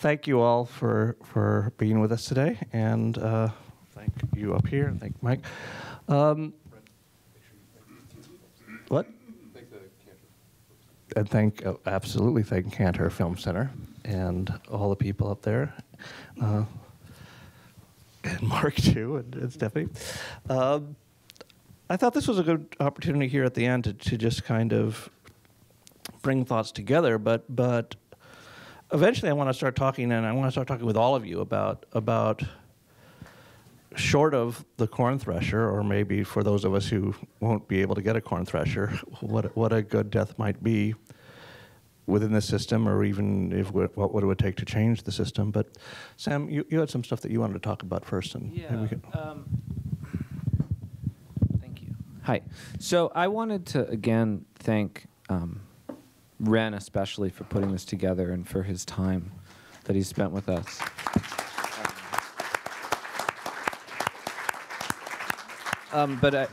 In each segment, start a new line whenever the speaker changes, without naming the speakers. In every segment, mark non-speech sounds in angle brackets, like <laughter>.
thank you all for, for being with us today, and uh, thank you up here, and thank Mike. Um, what? And thank, uh, absolutely thank Cantor Film Center and all the people up there. Uh, and <laughs> Mark too, and, and Stephanie. Um, I thought this was a good opportunity here at the end to, to just kind of bring thoughts together, but but eventually I want to start talking, and I want to start talking with all of you about about short of the corn thresher, or maybe for those of us who won't be able to get a corn thresher, what what a good death might be within the system, or even if what what it would take to change the system. But Sam, you, you had some stuff that you wanted to talk about first, and
Yeah.
we can.
Um, thank you. Hi. So I wanted to again thank um, Ren especially for putting this together and for his time that he spent with us. Um, but I,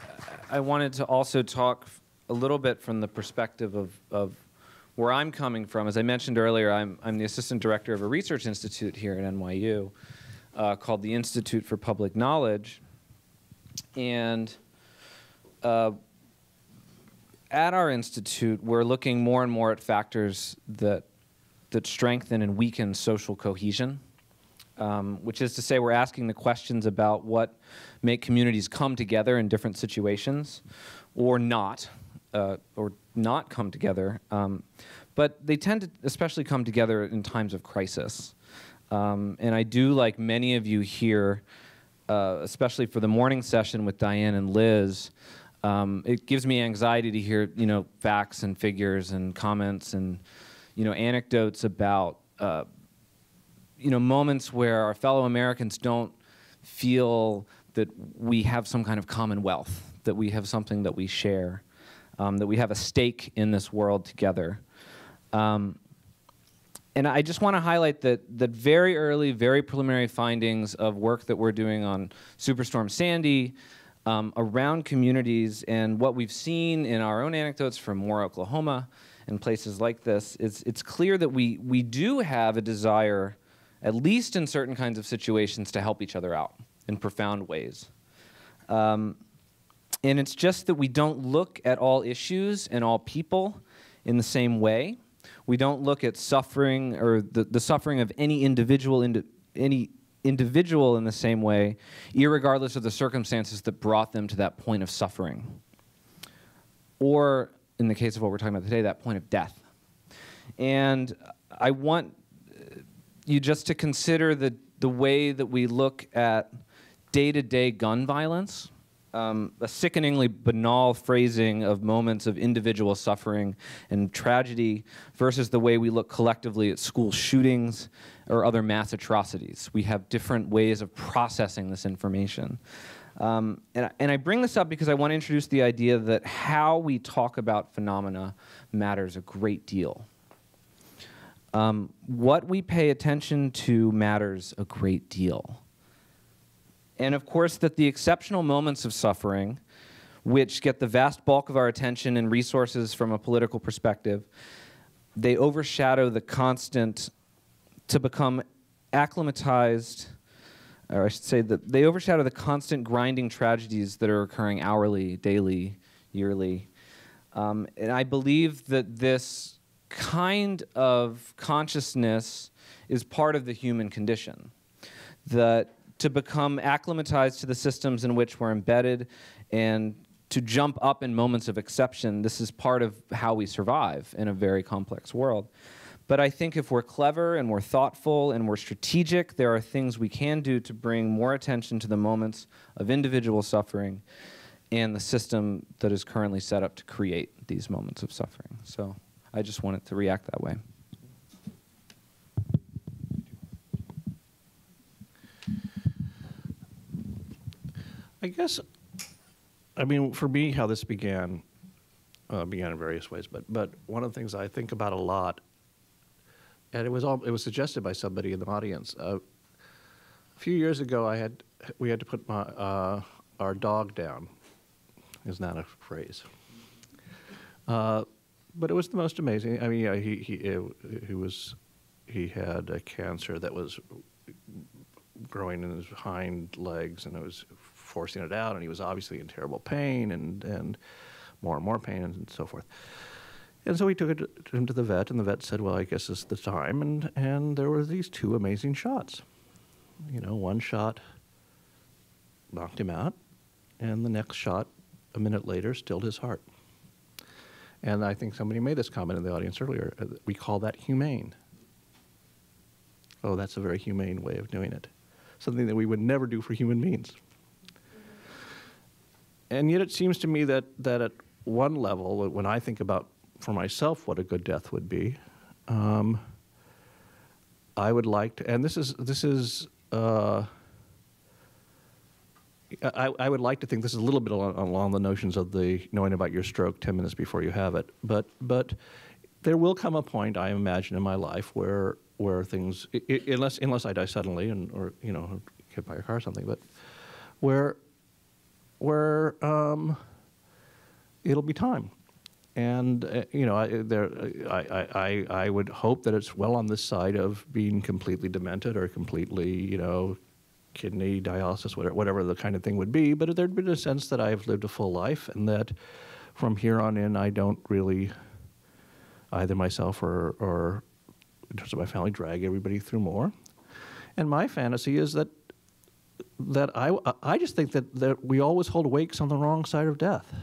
I wanted to also talk a little bit from the perspective of, of where I'm coming from. As I mentioned earlier, I'm, I'm the assistant director of a research institute here at NYU uh, called the Institute for Public Knowledge. And uh, at our institute, we're looking more and more at factors that, that strengthen and weaken social cohesion um, which is to say we're asking the questions about what make communities come together in different situations or not, uh, or not come together. Um, but they tend to especially come together in times of crisis. Um, and I do, like many of you here, uh, especially for the morning session with Diane and Liz, um, it gives me anxiety to hear, you know, facts and figures and comments and, you know, anecdotes about uh, you know, moments where our fellow Americans don't feel that we have some kind of commonwealth, that we have something that we share, um, that we have a stake in this world together. Um, and I just want to highlight that, that very early, very preliminary findings of work that we're doing on Superstorm Sandy um, around communities and what we've seen in our own anecdotes from Moore, Oklahoma, and places like this, it's, it's clear that we, we do have a desire at least in certain kinds of situations, to help each other out in profound ways. Um, and it's just that we don't look at all issues and all people in the same way. We don't look at suffering or the, the suffering of any individual, indi- any individual in the same way, irregardless of the circumstances that brought them to that point of suffering. Or, in the case of what we're talking about today, that point of death. And I want uh, you just to consider the, the way that we look at day to day gun violence, um, a sickeningly banal phrasing of moments of individual suffering and tragedy, versus the way we look collectively at school shootings or other mass atrocities. We have different ways of processing this information. Um, and, I- and I bring this up because I want to introduce the idea that how we talk about phenomena matters a great deal. Um, what we pay attention to matters a great deal. And of course, that the exceptional moments of suffering, which get the vast bulk of our attention and resources from a political perspective, they overshadow the constant, to become acclimatized, or I should say that they overshadow the constant grinding tragedies that are occurring hourly, daily, yearly. Um, and I believe that this kind of consciousness is part of the human condition. That to become acclimatized to the systems in which we're embedded and to jump up in moments of exception, this is part of how we survive in a very complex world. But I think if we're clever and we're thoughtful and we're strategic, there are things we can do to bring more attention to the moments of individual suffering and the system that is currently set up to create these moments of suffering. So I just wanted to react that way.
I guess, I mean, for me, how this began, uh, began in various ways, but, but one of the things I think about a lot, and it was all, it was suggested by somebody in the audience. Uh, a few years ago, I had, we had to put my, uh, our dog down. Isn't that a phrase? Uh, but it was the most amazing. I mean, yeah, he, he, it, he was he had a cancer that was growing in his hind legs, and it was forcing it out, and he was obviously in terrible pain and and more and more pain and so forth. And so we took him to the vet, and the vet said, "Well, I guess it's the time." And and there were these two amazing shots. You know, one shot knocked him out, and the next shot, a minute later, stilled his heart. And I think somebody made this comment in the audience earlier. uh, We call that humane. Oh, that's a very humane way of doing it. Something that we would never do for human beings. And yet, it seems to me that, that at one level, when I think about for myself what a good death would be, um, I would like to, and this is this is. Uh, I, I would like to think this is a little bit along, along the notions of the knowing about your stroke 10 minutes before you have it. But, but there will come a point, I imagine, in my life where, where things, i- i- unless, unless I die suddenly and, or, you know, hit by a car or something, but where, where um, it'll be time. And, uh, you know, I, there, I, I, I would hope that it's well on this side of being completely demented or completely, you know, kidney dialysis, whatever, whatever the kind of thing would be. But there'd been a sense that I've lived a full life and that from here on in, I don't really, either myself or, or in terms of my family, drag everybody through more. And my fantasy is that that I, I just think that, that we always hold wakes on the wrong side of death.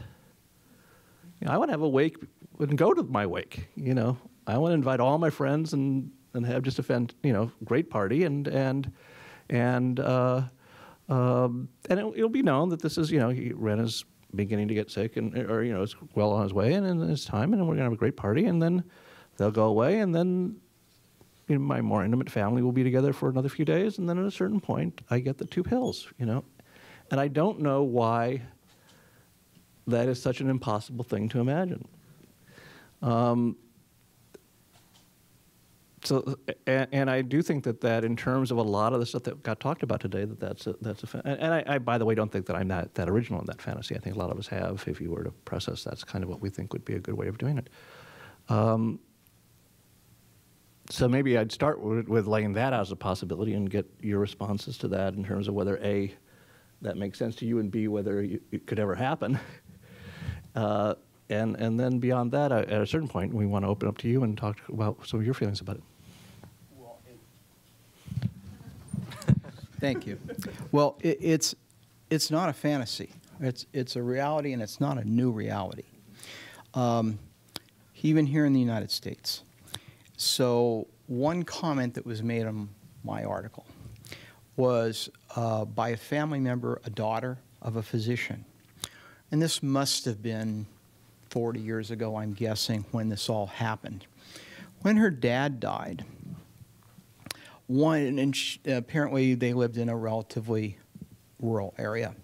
You know, I want to have a wake and go to my wake. You know, I want to invite all my friends and, and have just a fan, you know great party and and and uh, um, and it, it'll be known that this is you know he, Ren is beginning to get sick and or you know is well on his way and in his time and we're gonna have a great party and then they'll go away and then you know, my more intimate family will be together for another few days and then at a certain point I get the two pills you know and I don't know why that is such an impossible thing to imagine. Um, so, and, and I do think that that in terms of a lot of the stuff that got talked about today, that that's a, that's a, and, and I, I, by the way, don't think that I'm that, that original in that fantasy. I think a lot of us have. If you were to press us, that's kind of what we think would be a good way of doing it. Um, so maybe I'd start with, with laying that out as a possibility and get your responses to that in terms of whether a that makes sense to you, and b whether you, it could ever happen. <laughs> Uh, and and then beyond that, uh, at a certain point, we want to open up to you and talk about some of your feelings about it. <laughs>
Thank you. Well, it, it's it's not a fantasy. It's it's a reality, and it's not a new reality. Um, even here in the United States. So one comment that was made on my article was uh, by a family member, a daughter of a physician, and this must have been 40 years ago, I'm guessing, when this all happened. When her dad died, one, and sh apparently they lived in a relatively rural area.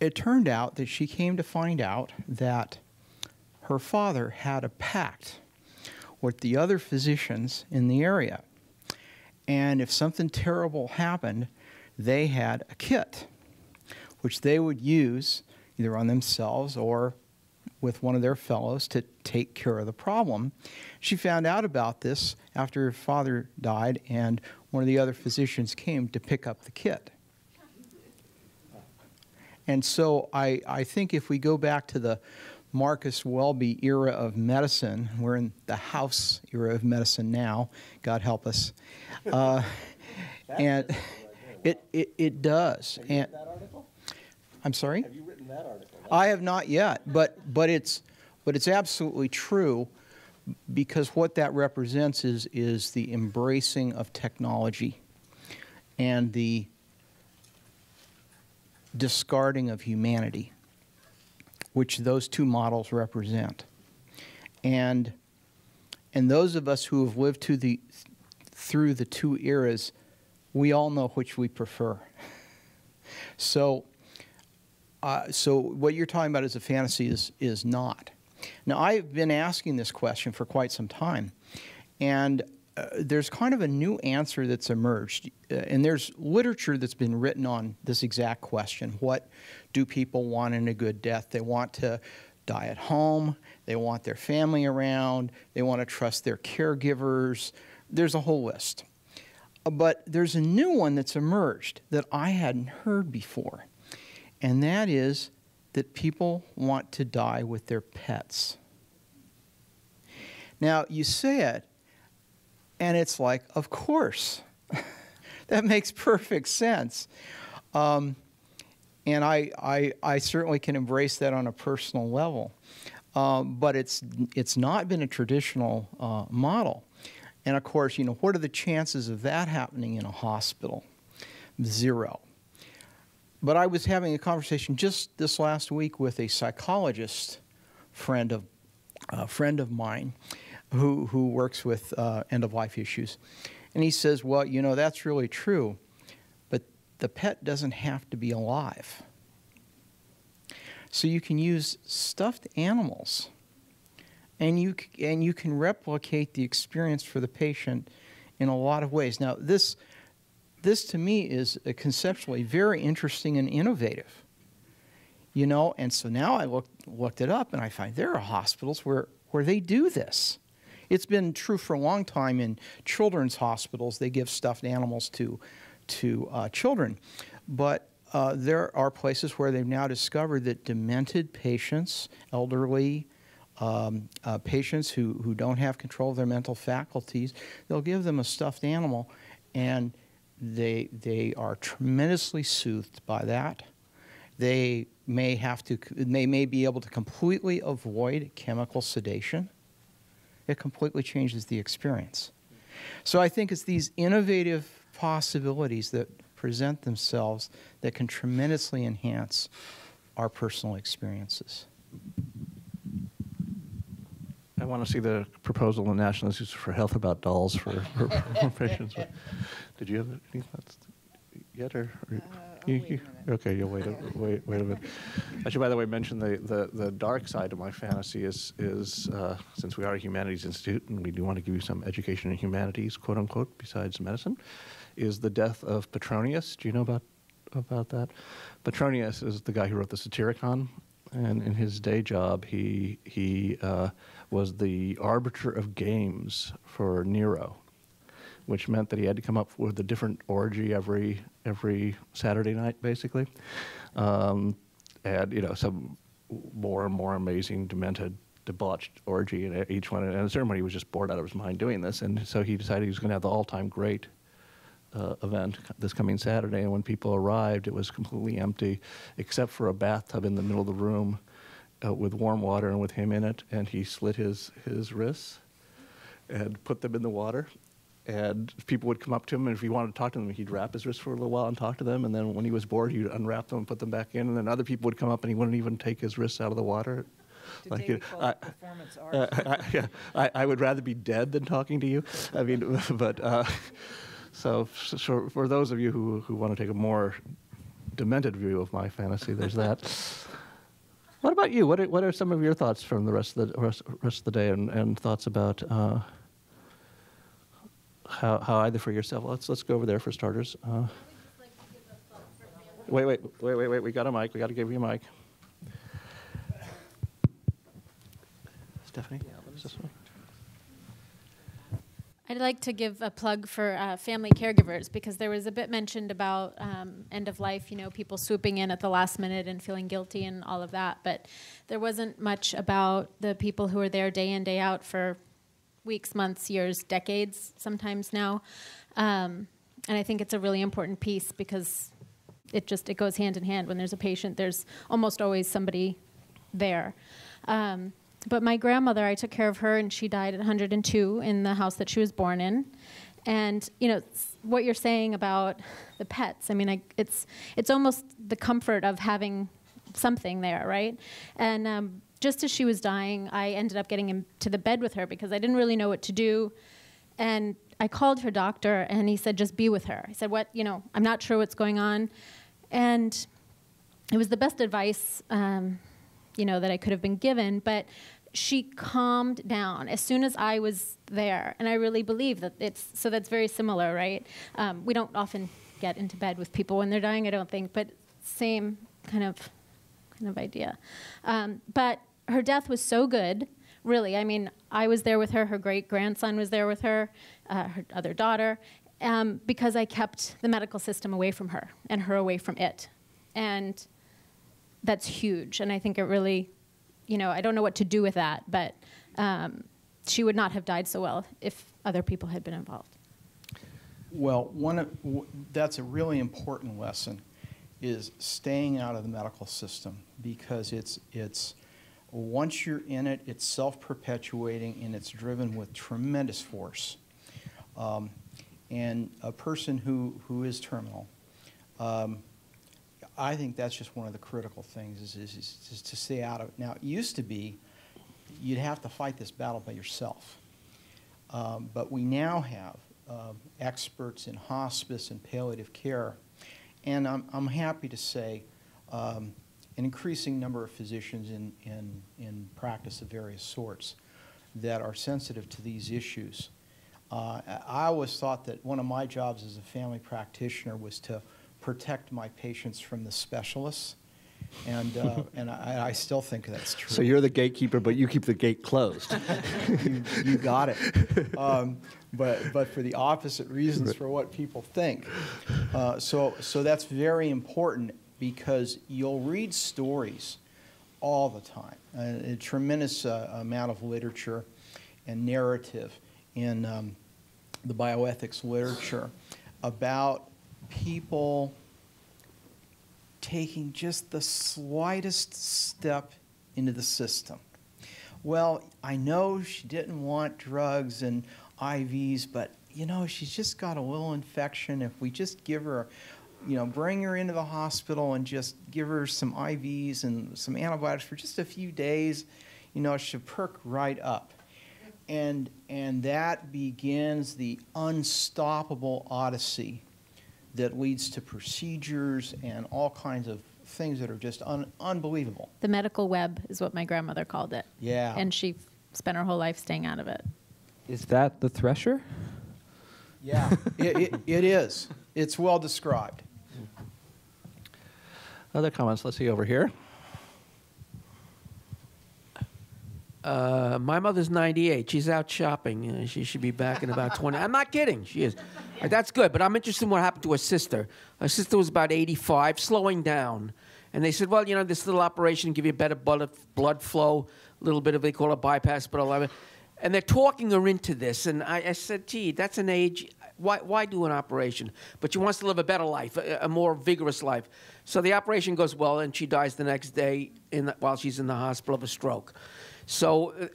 It turned out that she came to find out that her father had a pact with the other physicians in the area. And if something terrible happened, they had a kit which they would use either on themselves or with one of their fellows to take care of the problem. She found out about this after her father died, and one of the other physicians came to pick up the kit. And so I, I think if we go back to the Marcus Welby era of medicine, we're in the house era of medicine now, God help us. <laughs> Uh, and <laughs> it, it, it does. and, I'm sorry?
Have you written that article?
I have not yet, but but it's but it's absolutely true because what that represents is is the embracing of technology and the discarding of humanity, which those two models represent. And and those of us who have lived to the through the two eras, we all know which we prefer. <laughs> So uh, so what you're talking about as a fantasy is is not. Now I've been asking this question for quite some time, and uh, there's kind of a new answer that's emerged, uh, and there's literature that's been written on this exact question: What do people want in a good death? They want to die at home. They want their family around. They want to trust their caregivers. There's a whole list. Uh, But there's a new one that's emerged that I hadn't heard before, and that is that people want to die with their pets. Now, you say it, and it's like, of course. <laughs> that makes perfect sense. Um, and I, I, I certainly can embrace that on a personal level. Um, but it's, it's not been a traditional uh, model. And of course, you know, what are the chances of that happening in a hospital? Zero. But I was having a conversation just this last week with a psychologist friend of a friend of mine who who works with uh, end of life issues, and he says, "Well, you know that's really true, but the pet doesn't have to be alive. So you can use stuffed animals, and you and you can replicate the experience for the patient in a lot of ways. Now this." this to me is conceptually very interesting and innovative. You know, and so now I looked looked it up and I find there are hospitals where, where they do this. It's been true for a long time in children's hospitals. They give stuffed animals to to uh, children, but uh, there are places where they've now discovered that demented patients, elderly, um, uh, patients who, who don't have control of their mental faculties, they'll give them a stuffed animal, and they they are tremendously soothed by that. They may have to they may be able to completely avoid chemical sedation. It completely changes the experience. So I think it's these innovative possibilities that present themselves that can tremendously enhance our personal experiences.
I want to see the proposal in the National Institute for Health about dolls for, for, for patients. <laughs> Did you have any thoughts yet, or? or uh, you- you- Okay, you'll wait a, wait, wait a minute. <laughs> I should, by the way, mention the, the, the dark side of my fantasy is, is uh, since we are a humanities institute and we do want to give you some education in humanities, quote unquote, besides medicine, is the death of Petronius. Do you know about, about that? Petronius is the guy who wrote the Satyricon, and in his day job, he, he uh, was the arbiter of games for Nero which meant that he had to come up with a different orgy every every Saturday night, basically, um, and you know some more and more amazing, demented, debauched orgy in each one. And at a he was just bored out of his mind doing this, and so he decided he was going to have the all-time great uh, event this coming Saturday. And when people arrived, it was completely empty, except for a bathtub in the middle of the room uh, with warm water and with him in it. And he slit his his wrists and put them in the water. And people would come up to him, and if he wanted to talk to them, he'd wrap his wrists for a little while and talk to them. And then when he was bored, he'd unwrap them and put them back in. And then other people would come up, and he wouldn't even take his wrists out of the water. Like, uh, I-
it performance art.
Uh, <laughs> I, yeah, I, I would rather be dead than talking to you. I mean, <laughs> but uh, so, so for those of you who, who want to take a more demented view of my fantasy, there's that. <laughs> what about you? What are, what are some of your thoughts from the rest of the rest, rest of the day, and, and thoughts about uh, how, how either for yourself? Let's let's go over there for starters. Uh, wait, wait, wait, wait, wait. We got a mic. We got to give you a mic. Stephanie, is this one?
I'd like to give a plug for uh, family caregivers because there was a bit mentioned about um, end of life, you know, people swooping in at the last minute and feeling guilty and all of that. But there wasn't much about the people who are there day in, day out for weeks, months, years, decades, sometimes now. Um, and I think it's a really important piece because it just it goes hand in hand. When there's a patient, there's almost always somebody there. Um, but my grandmother, I took care of her, and she died at 102 in the house that she was born in. And you know what you're saying about the pets. I mean, I, it's it's almost the comfort of having something there, right? And um, just as she was dying, I ended up getting into the bed with her because I didn't really know what to do. And I called her doctor, and he said, "Just be with her." I said, "What? You know, I'm not sure what's going on," and it was the best advice um, you know that i could have been given but she calmed down as soon as i was there and i really believe that it's so that's very similar right um, we don't often get into bed with people when they're dying i don't think but same kind of kind of idea um, but her death was so good, really. I mean, I was there with her. Her great grandson was there with her, uh, her other daughter, um, because I kept the medical system away from her and her away from it, and that's huge. And I think it really, you know, I don't know what to do with that, but um, she would not have died so well if other people had been involved.
Well, one of, that's a really important lesson is staying out of the medical system because it's it's once you're in it, it's self-perpetuating and it's driven with tremendous force. Um, and a person who, who is terminal, um, I think that's just one of the critical things is, is, is to stay out of it. Now, it used to be you'd have to fight this battle by yourself. Um, but we now have uh, experts in hospice and palliative care. And I'm, I'm happy to say um, an increasing number of physicians in, in, in practice of various sorts that are sensitive to these issues. Uh, I always thought that one of my jobs as a family practitioner was to protect my patients from the specialists. And, uh, <laughs> and I, I still think that's true.
So you're the gatekeeper, but you keep the gate closed. <laughs>
you, you got it. Um, but, but for the opposite reasons for what people think. Uh, so, so that's very important because you'll read stories all the time. Uh, a tremendous uh, amount of literature and narrative in um, the bioethics literature about people taking just the slightest step into the system. Well, I know she didn't want drugs and IVs, but you know, she's just got a little infection. If we just give her, you know, bring her into the hospital and just give her some IVs and some antibiotics for just a few days, you know, she'll perk right up. And, and that begins the unstoppable odyssey that leads to procedures and all kinds of things that are just un- unbelievable.
The medical web is what my grandmother called it.
Yeah.
And she spent her whole life staying out of it.
Is that the thresher?
Yeah, it, it, it is. It's well described.
Other comments? Let's see over here.
Uh, my mother's 98. She's out shopping. Uh, she should be back in about 20. I'm not kidding. She is. Uh, That's good. But I'm interested in what happened to her sister. Her sister was about 85, slowing down. And they said, well, you know, this little operation give you better blood, blood flow, a little bit of, they call it bypass, but 11. And they're talking her into this. And I, I said, gee, that's an age. Why, why do an operation? But she wants to live a better life, a, a more vigorous life. So the operation goes well, and she dies the next day in the, while she's in the hospital of a stroke. So, uh,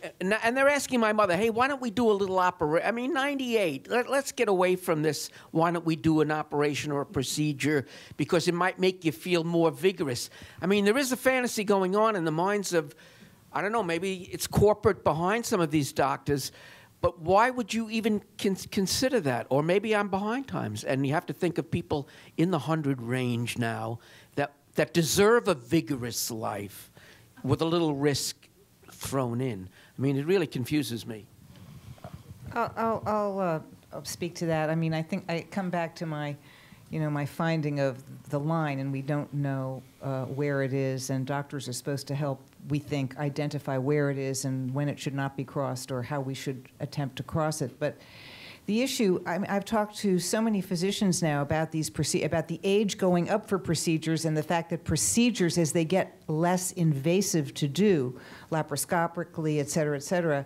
and they're asking my mother, hey, why don't we do a little operation? I mean, 98. Let, let's get away from this. Why don't we do an operation or a procedure? Because it might make you feel more vigorous. I mean, there is a fantasy going on in the minds of, I don't know, maybe it's corporate behind some of these doctors. But why would you even con- consider that? Or maybe I'm behind times, and you have to think of people in the hundred range now that that deserve a vigorous life with a little risk thrown in. I mean, it really confuses me.
I'll, I'll, I'll, uh, I'll speak to that. I mean, I think I come back to my, you know, my finding of the line, and we don't know uh, where it is, and doctors are supposed to help, we think, identify where it is and when it should not be crossed or how we should attempt to cross it. But the issue, I mean, I've talked to so many physicians now about these about the age going up for procedures and the fact that procedures, as they get less invasive to do, laparoscopically, et cetera, et cetera,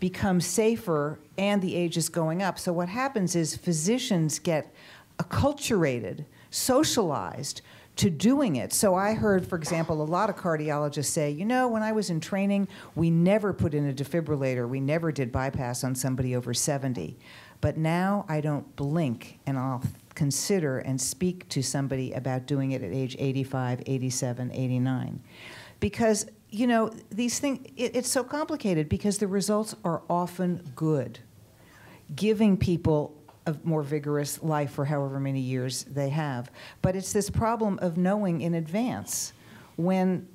become safer and the age is going up. So what happens is physicians get acculturated, socialized to doing it. So I heard, for example, a lot of cardiologists say, you know, when I was in training, we never put in a defibrillator, we never did bypass on somebody over 70. But now I don't blink and I'll consider and speak to somebody about doing it at age 85, 87, 89. Because, you know, these things, it, it's so complicated because the results are often good, giving people a more vigorous life for however many years they have. But it's this problem of knowing in advance when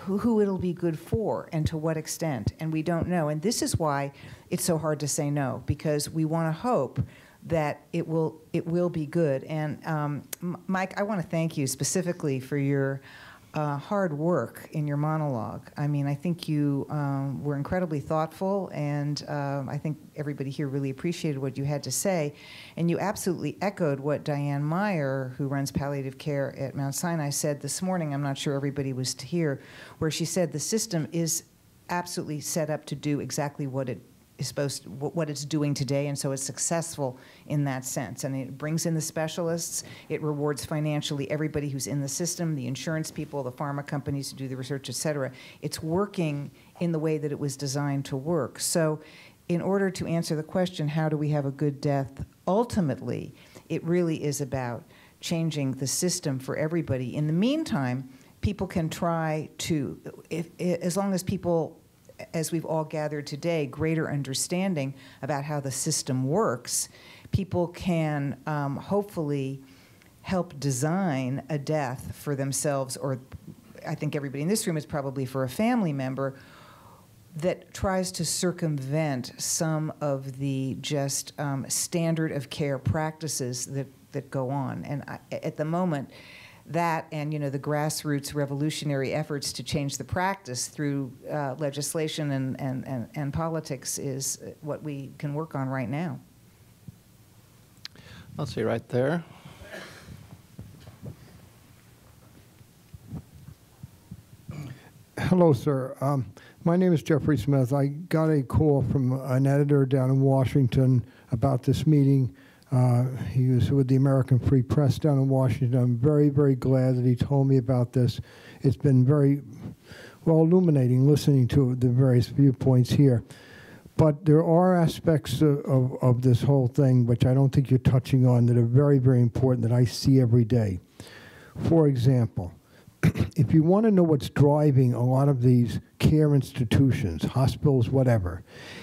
who, who it'll be good for and to what extent, and we don't know. And this is why it's so hard to say no because we want to hope that it will it will be good. And um, Mike, I want to thank you specifically for your uh, hard work in your monologue. I mean, I think you um, were incredibly thoughtful, and um, I think everybody here really appreciated what you had to say. And you absolutely echoed what Diane Meier, who runs palliative care at Mount Sinai, said this morning. I'm not sure everybody was hear, where she said the system is absolutely set up to do exactly what it is supposed to, what it's doing today, and so it's successful in that sense. And it brings in the specialists. It rewards financially everybody who's in the system, the insurance people, the pharma companies who do the research, et cetera. It's working in the way that it was designed to work. So, in order to answer the question, how do we have a good death? Ultimately, it really is about changing the system for everybody. In the meantime, people can try to, if, as long as people as we've all gathered today, greater understanding about how the system works, people can um, hopefully help design a death for themselves, or I think everybody in this room is probably for a family member that tries to circumvent some of the just um, standard of care practices that, that go on. And I, at the moment, that and you know the grassroots revolutionary efforts to change the practice through uh, legislation and, and, and, and politics is what we can work on right now.
I'll see right there.
Hello, sir. Um, my name is Jeffrey Smith. I got a call from an editor down in Washington about this meeting uh, he was with the American Free Press down in Washington. I'm very, very glad that he told me about this. It's been very well illuminating listening to the various viewpoints here. But there are aspects of, of, of, this whole thing which I don't think you're touching on that are very, very important that I see every day. For example, <clears throat> if you want to know what's driving a lot of these care institutions, hospitals, whatever,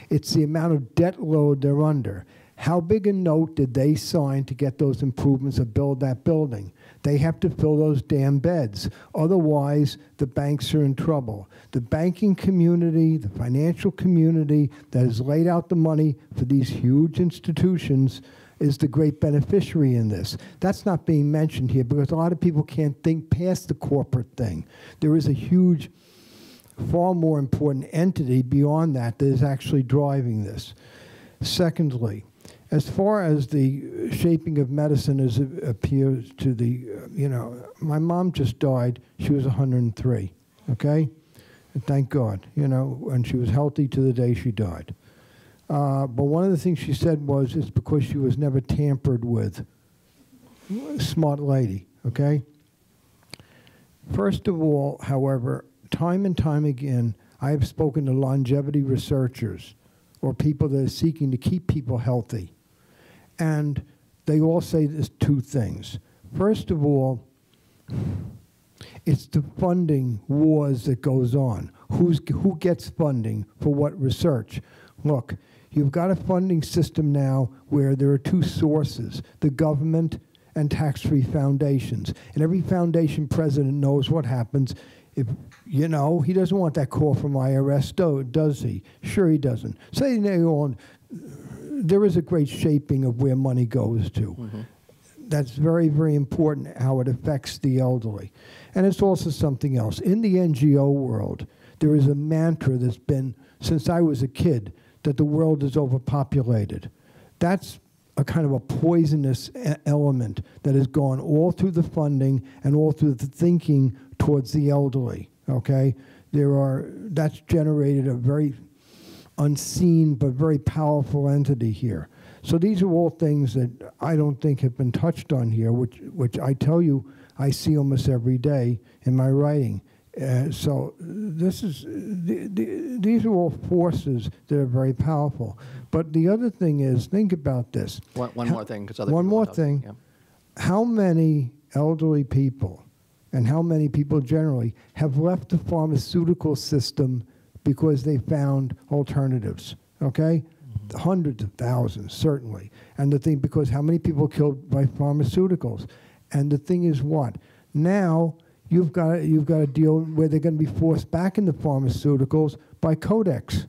it's the amount of debt load they're under. How big a note did they sign to get those improvements or build that building? They have to fill those damn beds. Otherwise, the banks are in trouble. The banking community, the financial community that has laid out the money for these huge institutions is the great beneficiary in this. That's not being mentioned here because a lot of people can't think past the corporate thing. There is a huge, far more important entity beyond that that is actually driving this. Secondly, as far as the shaping of medicine as it appears to the, you know, my mom just died. She was 103, okay? And thank God, you know, and she was healthy to the day she died. Uh, but one of the things she said was it's because she was never tampered with. Smart lady, okay? First of all, however, time and time again, I have spoken to longevity researchers or people that are seeking to keep people healthy. And they all say there's two things. First of all, it's the funding wars that goes on. Who's, who gets funding for what research? Look, you've got a funding system now where there are two sources, the government and tax-free foundations. And every foundation president knows what happens if, you know, he doesn't want that call from IRS, does he? Sure he doesn't. Say they all there is a great shaping of where money goes to. Mm-hmm. That's very, very important how it affects the elderly. And it's also something else. In the NGO world, there is a mantra that's been, since I was a kid, that the world is overpopulated. That's a kind of a poisonous element that has gone all through the funding and all through the thinking towards the elderly. Okay, there are that's generated a very unseen but very powerful entity here. So these are all things that I don't think have been touched on here, which, which I tell you I see almost every day in my writing. Uh, so this is the, the, these are all forces that are very powerful. But the other thing is, think about this.
One, one more thing, because
one more thing. Yeah. How many elderly people, and how many people generally, have left the pharmaceutical system because they found alternatives. Okay, mm-hmm. hundreds of thousands certainly. And the thing because how many people killed by pharmaceuticals? And the thing is what now you've got you've got a deal where they're going to be forced back into pharmaceuticals by Codex.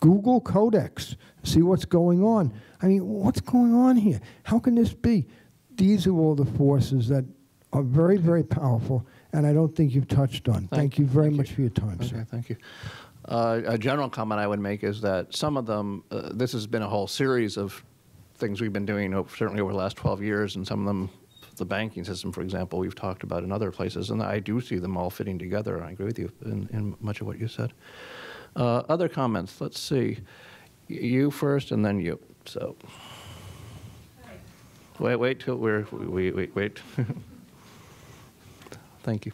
Google Codex. See what's going on. I mean, what's going on here? How can this be? These are all the forces that are very, very powerful and I don't think you've touched on. Thank, you very
thank
much for your time,
Okay,
sir.
thank you. Uh, a general comment I would make is that some of them, uh, this has been a whole series of things we've been doing, o- certainly over the last 12 years, and some of them, the banking system, for example, we've talked about in other places, and I do see them all fitting together, I agree with you in, in much of what you said. Uh, other comments? Let's see. Y- You first, and then you. So. Wait, wait till we're, we, wait, wait. <laughs> Thank you.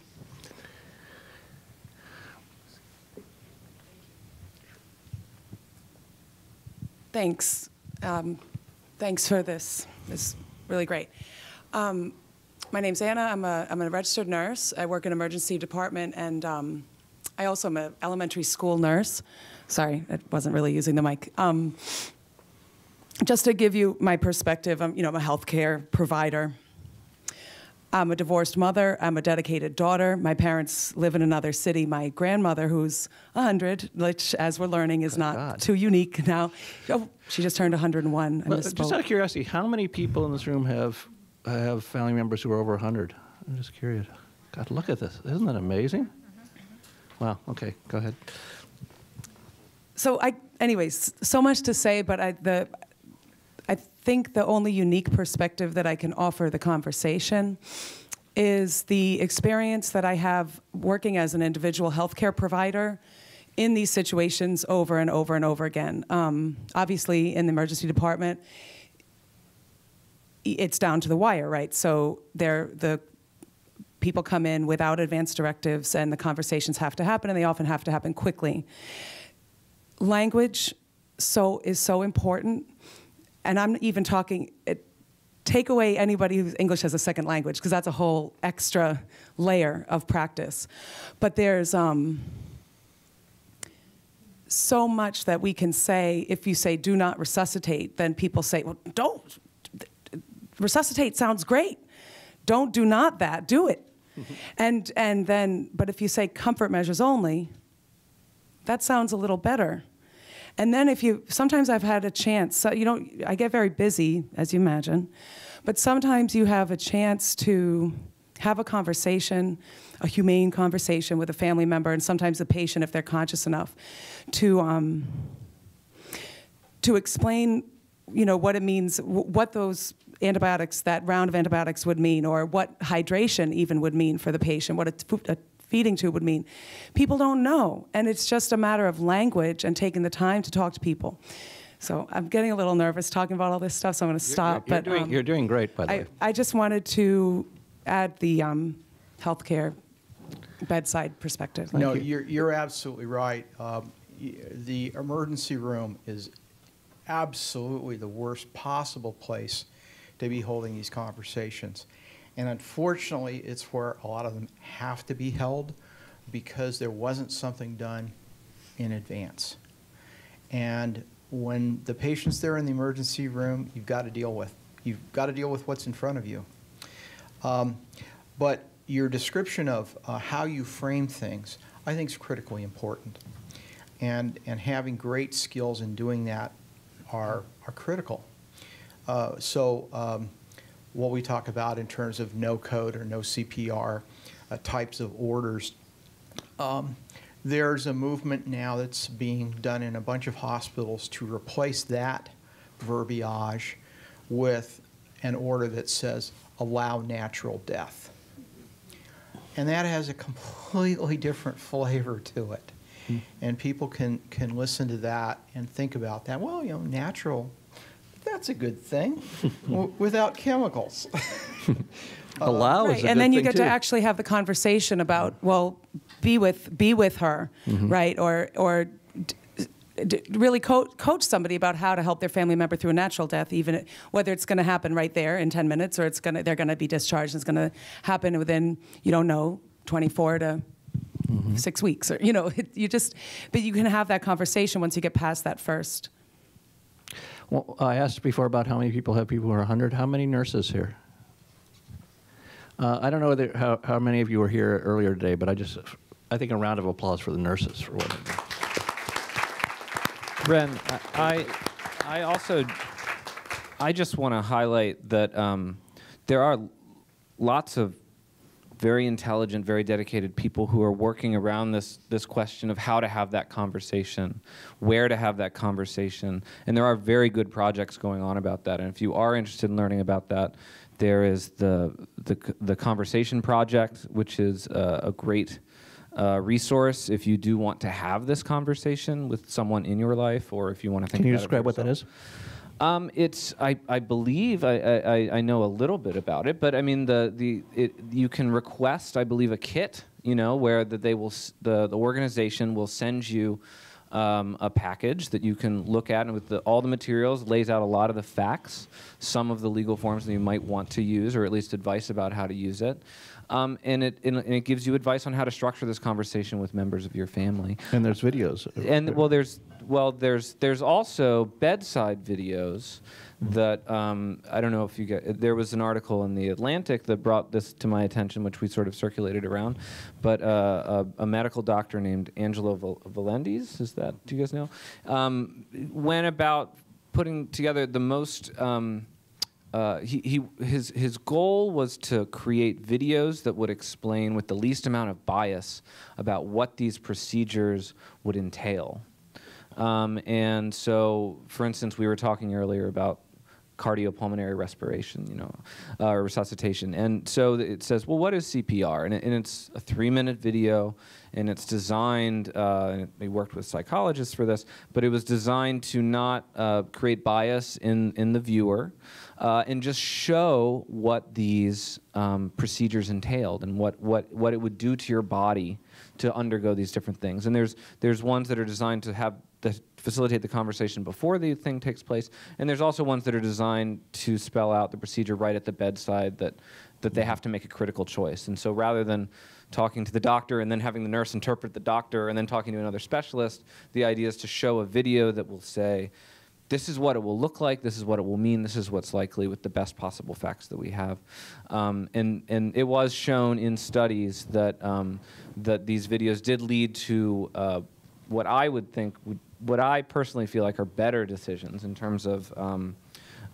Thanks. Um, thanks for this. It's really great. Um, my name's Anna. I'm a, I'm a registered nurse. I work in emergency department, and um, I also am an elementary school nurse. Sorry, I wasn't really using the mic. Um, just to give you my perspective, I'm, you know, I'm a healthcare provider. I'm a divorced mother. I'm a dedicated daughter. My parents live in another city. My grandmother, who's 100, which, as we're learning, is
Good
not
God.
too unique now. Oh, she just turned 101. I
Well, just out of curiosity, how many people in this room have have family members who are over 100? I'm just curious. God, look at this. Isn't that amazing? Wow. Okay, go ahead.
so I, anyways, so much to say, but I, the, think the only unique perspective that I can offer the conversation is the experience that I have working as an individual healthcare provider in these situations over and over and over again. Um, obviously, in the emergency department, it's down to the wire, right? So they're, the people come in without advance directives, and the conversations have to happen, and they often have to happen quickly language so is so important and i'm even talking it, take away anybody who's english as a second language because that's a whole extra layer of practice. But there's um, so much that we can say if you say do not resuscitate then people say well don't resuscitate sounds great. Don't do not that do it. And and then but if you say comfort measures only that sounds a little better. And then if you, sometimes I've had a chance, so you know, I get very busy, as you imagine, but sometimes you have a chance to have a conversation, a humane conversation with a family member, and sometimes the patient, if they're conscious enough, to, um, to explain, you know, what it means, what those antibiotics, that round of antibiotics would mean, or what hydration even would mean for the patient, what a, a feeding tube would mean. People don't know, and it's just a matter of language and taking the time to talk to people. So I'm getting a little nervous talking about all this stuff, so I'm going to stop.
You're, you're
but
doing,
um,
you're doing great, by the
I,
way.
I just wanted to add the um, healthcare bedside perspective.
no,
you.
you're, you're absolutely right. Um, the emergency room is absolutely the worst possible place to be holding these conversations. And unfortunately, it's where a lot of them have to be held because there wasn't something done in advance. And when the patient's there in the emergency room, you've got to deal with. You've got to deal with what's in front of you. Um, but your description of uh, how you frame things, I think, is critically important. And, and having great skills in doing that are, are critical. Uh, so, um, what we talk about in terms of no code or no CPR uh, types of orders, um, there's a movement now that's being done in a bunch of hospitals to replace that verbiage with an order that says allow natural death. And that has a completely different flavor to it. And people can, can listen to that and think about that. Well, you know, natural, that's a good thing <laughs> w- without chemicals. <laughs>
Allow is
right,
a
and then you get
too.
to actually have the conversation about well, be with be with her,
Mm-hmm.
right? Or or d- d- really coach, coach somebody about how to help their family member through a natural death, even whether it's going to happen right there in 10 minutes or it's going to they're going to be discharged. It's going to happen within you don't know 24 to
Mm-hmm.
six weeks, or you know, <laughs> it, you just but you can have that conversation once you get past that first.
Well, I asked before about how many people have people who are 100. How many nurses here? Uh, I don't know whether, how, how many of you were here earlier today, but I just, I think a round of applause for the nurses for what they do.
Ren, I, I I also, I just want to highlight that um, there are lots of very intelligent, very dedicated people who are working around this this question of how to have that conversation, where to have that conversation, and there are very good projects going on about that. And if you are interested in learning about that, there is the the, the conversation project, which is a, a great uh, resource if you do want to have this conversation with someone in your life, or if you want to think.
About Can you describe what that is?
Um, it's I, I believe I, I, I know a little bit about it, but I mean the the it, you can request I believe a kit, you know, where that they will the the organization will send you um, a package that you can look at, and with the, all the materials lays out a lot of the facts, some of the legal forms that you might want to use, or at least advice about how to use it. Um, and, it, and it gives you advice on how to structure this conversation with members of your family.
And there's videos.
and well there's well there's there's also bedside videos that um, I don't know if you get there was an article in the Atlantic that brought this to my attention which we sort of circulated around. But uh, a, a medical doctor named Angelo Val- Volandes is that do you guys know? Um, went about putting together the most um, uh, he, his, his goal was to create videos that would explain with the least amount of bias about what these procedures would entail. Um, and so, for instance, we were talking earlier about cardiopulmonary respiration, you know, uh, or resuscitation. And so it says, well, what is CPR? And, it, and it's a three-minute video, and it's designed. Uh, and we worked with psychologists for this, but it was designed to not uh, create bias in in the viewer, uh, and just show what these um, procedures entailed and what what what it would do to your body to undergo these different things. And there's there's ones that are designed to have the, facilitate the conversation before the thing takes place, and there's also ones that are designed to spell out the procedure right at the bedside that that they have to make a critical choice. And so rather than talking to the doctor and then having the nurse interpret the doctor and then talking to another specialist, the idea is to show a video that will say. This is what it will look like. This is what it will mean. This is what's likely with the best possible facts that we have, um, and and it was shown in studies that um, that these videos did lead to uh, what I would think, would, what I personally feel like are better decisions in terms of um,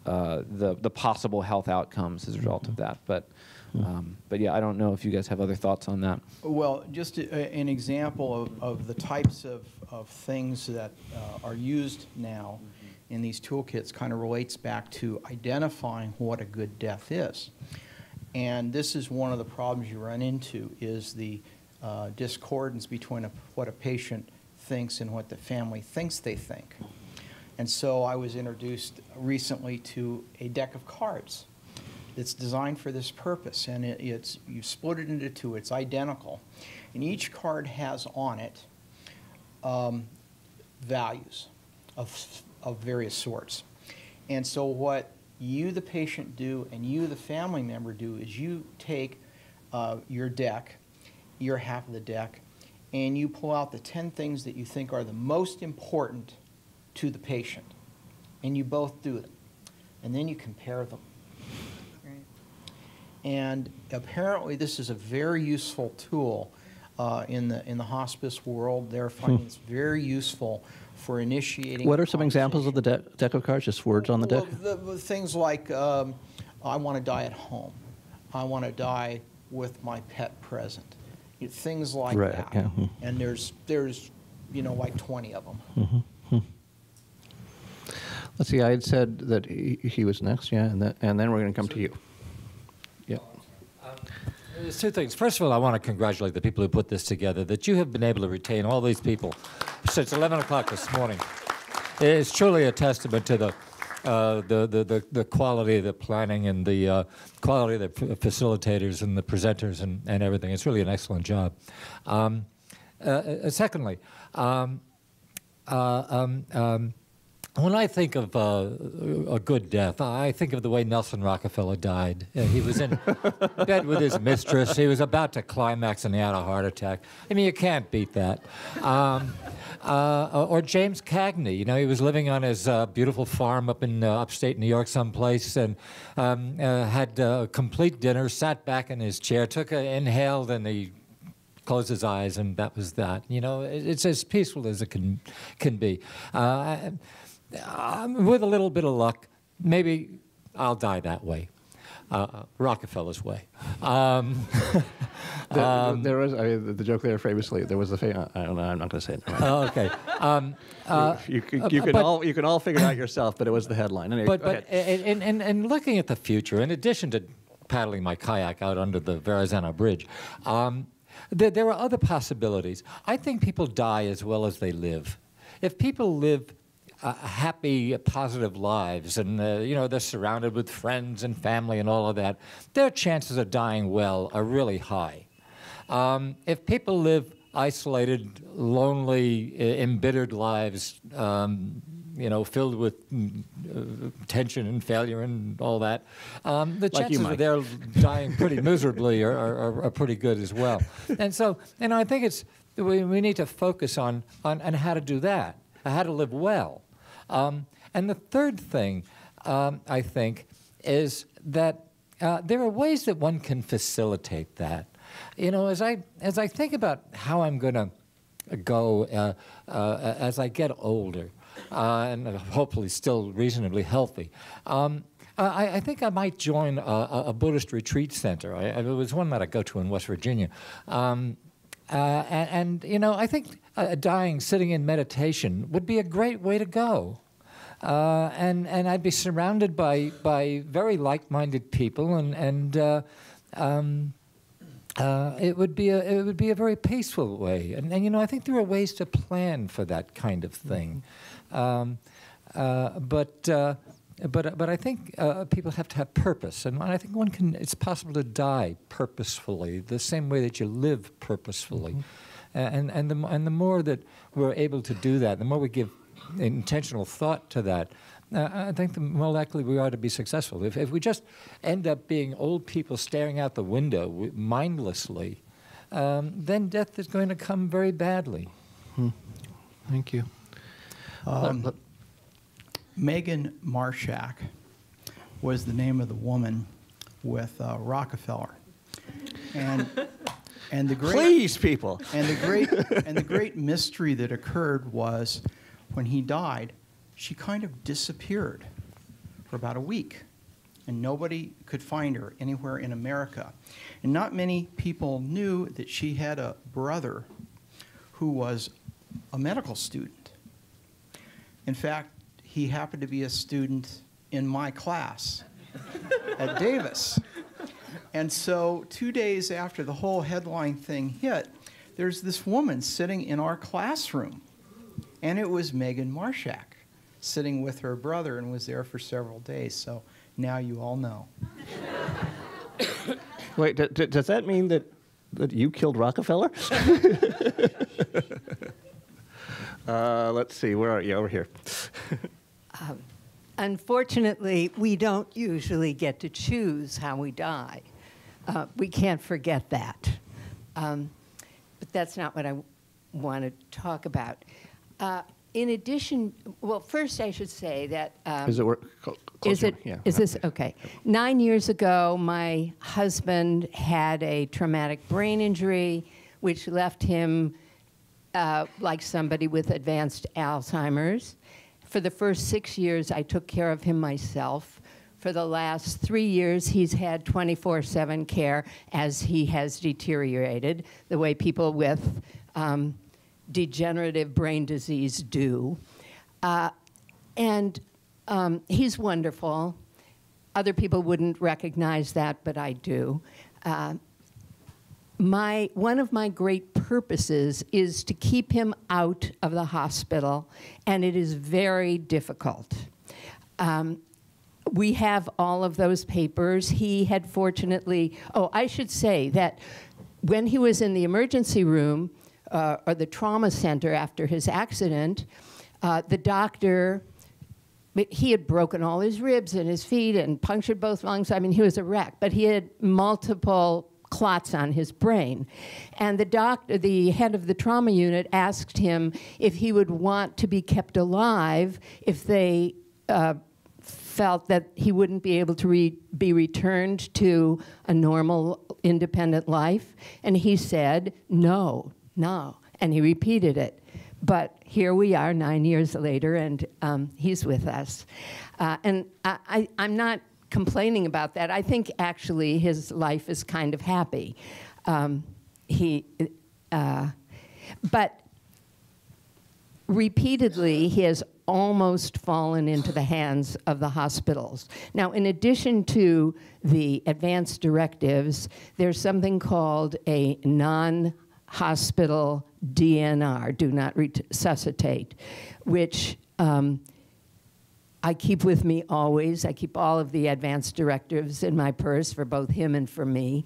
uh, the the possible health outcomes as a result of that. But um, but yeah, I don't know if you guys have other thoughts on that.
Well, just a, an example of, of the types of, of things that uh, are used now in these toolkits kind of relates back to identifying what a good death is. And this is one of the problems you run into is the uh, discordance between a, what a patient thinks and what the family thinks they think. And so I was introduced recently to a deck of cards that's designed for this purpose, and it, it's you split it into two. It's identical, and each card has on it um, values of of various sorts. And so, what you, the patient, do, and you, the family member, do is you take uh, your deck, your half of the deck, and you pull out the ten things that you think are the most important to the patient, and you both do it, and then you compare them. And apparently, this is a very useful tool uh, in the in the hospice world. They're <laughs> finding it's very useful for initiating.
What are some examples of the
conversation.
deck, deck of cards? Just words on the deck?
Well, the, the things like um, I want to die at home. I want to die with my pet present. Things like
Right,
that.
yeah, mhm.
And there's there's you know like 20 of them.
Let's see. I had said that he, he was next, yeah, and, that, and then we're going to come to you. Yeah.
There's two things. First of all, I want to congratulate the people who put this together, that you have been able to retain all these people since 11 o'clock this morning. It's truly a testament to the, uh, the, the, the, the quality of the planning and the uh, quality of the facilitators and the presenters and, and everything. It's really an excellent job. Um, uh, uh, secondly, um, uh, um, um, when I think of uh, a good death, I think of the way Nelson Rockefeller died. Uh, he was in <laughs> bed with his mistress. He was about to climax and he had a heart attack. I mean, you can't beat that. Um, uh, or James Cagney, you know, he was living on his uh, beautiful farm up in uh, upstate New York someplace and um, uh, had a complete dinner, sat back in his chair, took a inhaled, and he closed his eyes, and that was that. You know, it's as peaceful as it can can be. Uh, um, with a little bit of luck, maybe I'll die that way. uh, Rockefeller's way. Um, <laughs>
There, there was I mean, the, joke there famously. There was a thing. I don't know. I'm not going to say it.
oh, okay. Um, <laughs> uh,
you, you, you can
but-
all you can all figure it out yourself. But it was the headline. Anyway,
but but and, and, and looking at the future, in addition to paddling my kayak out under the Verrazano Bridge, um, there, there are other possibilities. I think people die as well as they live. If people live uh, happy, positive lives, and uh, you know they're surrounded with friends and family and all of that, their chances of dying well are really high. Um, if people live isolated, lonely, embittered lives, um, you know, filled with mm, uh, tension and failure and all that, um, the
Like
chances of their dying pretty miserably are, are, are, are pretty good as well. And so, you know, I think it's we, we need to focus on, on, on how to do that, how to live well. Um, and the third thing, um, I think, is that uh, there are ways that one can facilitate that. You know, as I as I think about how I'm going to go uh, uh, as I get older, uh, and hopefully still reasonably healthy. Um, I, I think I might join a, a- Buddhist retreat center. I, it was one that I go to in West Virginia. Um, uh, and, and, you know, I think uh, dying sitting in meditation would be a great way to go. Uh, and, and I'd be surrounded by, by very like minded people, and, and uh, um, uh, it, would be a, it would be a very peaceful way. And, and, you know, I think there are ways to plan for that kind of thing. Um, uh, but, uh, but, but I think uh, people have to have purpose. And I think one can, it's possible to die purposefully, the same way that you live purposefully. And, and, the, and the more that we're able to do that, the more we give intentional thought to that, uh, I think the more likely we are to be successful. If, if we just end up being old people staring out the window mindlessly, um, then death is going to come very badly.
Thank you.
Um,
Let-
Megan Marshack was the name of the woman with uh, Rockefeller, and <laughs> and the great
Please, people.
and the great <laughs> and the great mystery that occurred was when he died, she kind of disappeared for about a week, and nobody could find her anywhere in America, and not many people knew that she had a brother who was a medical student. In fact, he happened to be a student in my class at Davis. And so, two days after the whole headline thing hit, there's this woman sitting in our classroom. And it was Megan Marshack sitting with her brother and was there for several days. So now you all know. <coughs>
Wait, d- d- does that mean that, that you killed Rockefeller? <laughs> uh, let's see. Where are you? Over here.
Unfortunately, we don't usually get to choose how we die. Uh, we can't forget that. Um, but that's not what I want to talk about. Uh, in addition, well, first I should say that. Um,
Is it work?
is it?
Yeah.
Is this okay? Nine years ago, my husband had a traumatic brain injury, which left him uh, like somebody with advanced Alzheimer's. For the first six years, I took care of him myself. For the last three years, he's had 24 7 care as he has deteriorated, the way people with um, degenerative brain disease do. Uh, and um, he's wonderful. Other people wouldn't recognize that, but I do. Uh, my one of my great purposes is to keep him out of the hospital, and it is very difficult. Um, we have all of those papers. He had fortunately, oh, I should say that when he was in the emergency room uh, or the trauma center after his accident, uh, the doctor he had broken all his ribs and his feet and punctured both lungs. I mean, he was a wreck, but he had multiple clots on his brain. And the doctor, the head of the trauma unit, asked him if he would want to be kept alive if they uh, felt that he wouldn't be able to re- be returned to a normal, independent life. And he said, no, no. And he repeated it. But here we are nine years later, and um, he's with us. Uh, and I, I, I'm not complaining about that. I think actually his life is kind of happy. Um, he, uh, but repeatedly he has almost fallen into the hands of the hospitals. Now, in addition to the advanced directives, there's something called a non hospital DNR, do not resuscitate, which um, I keep with me always. I keep all of the advanced directives in my purse for both him and for me.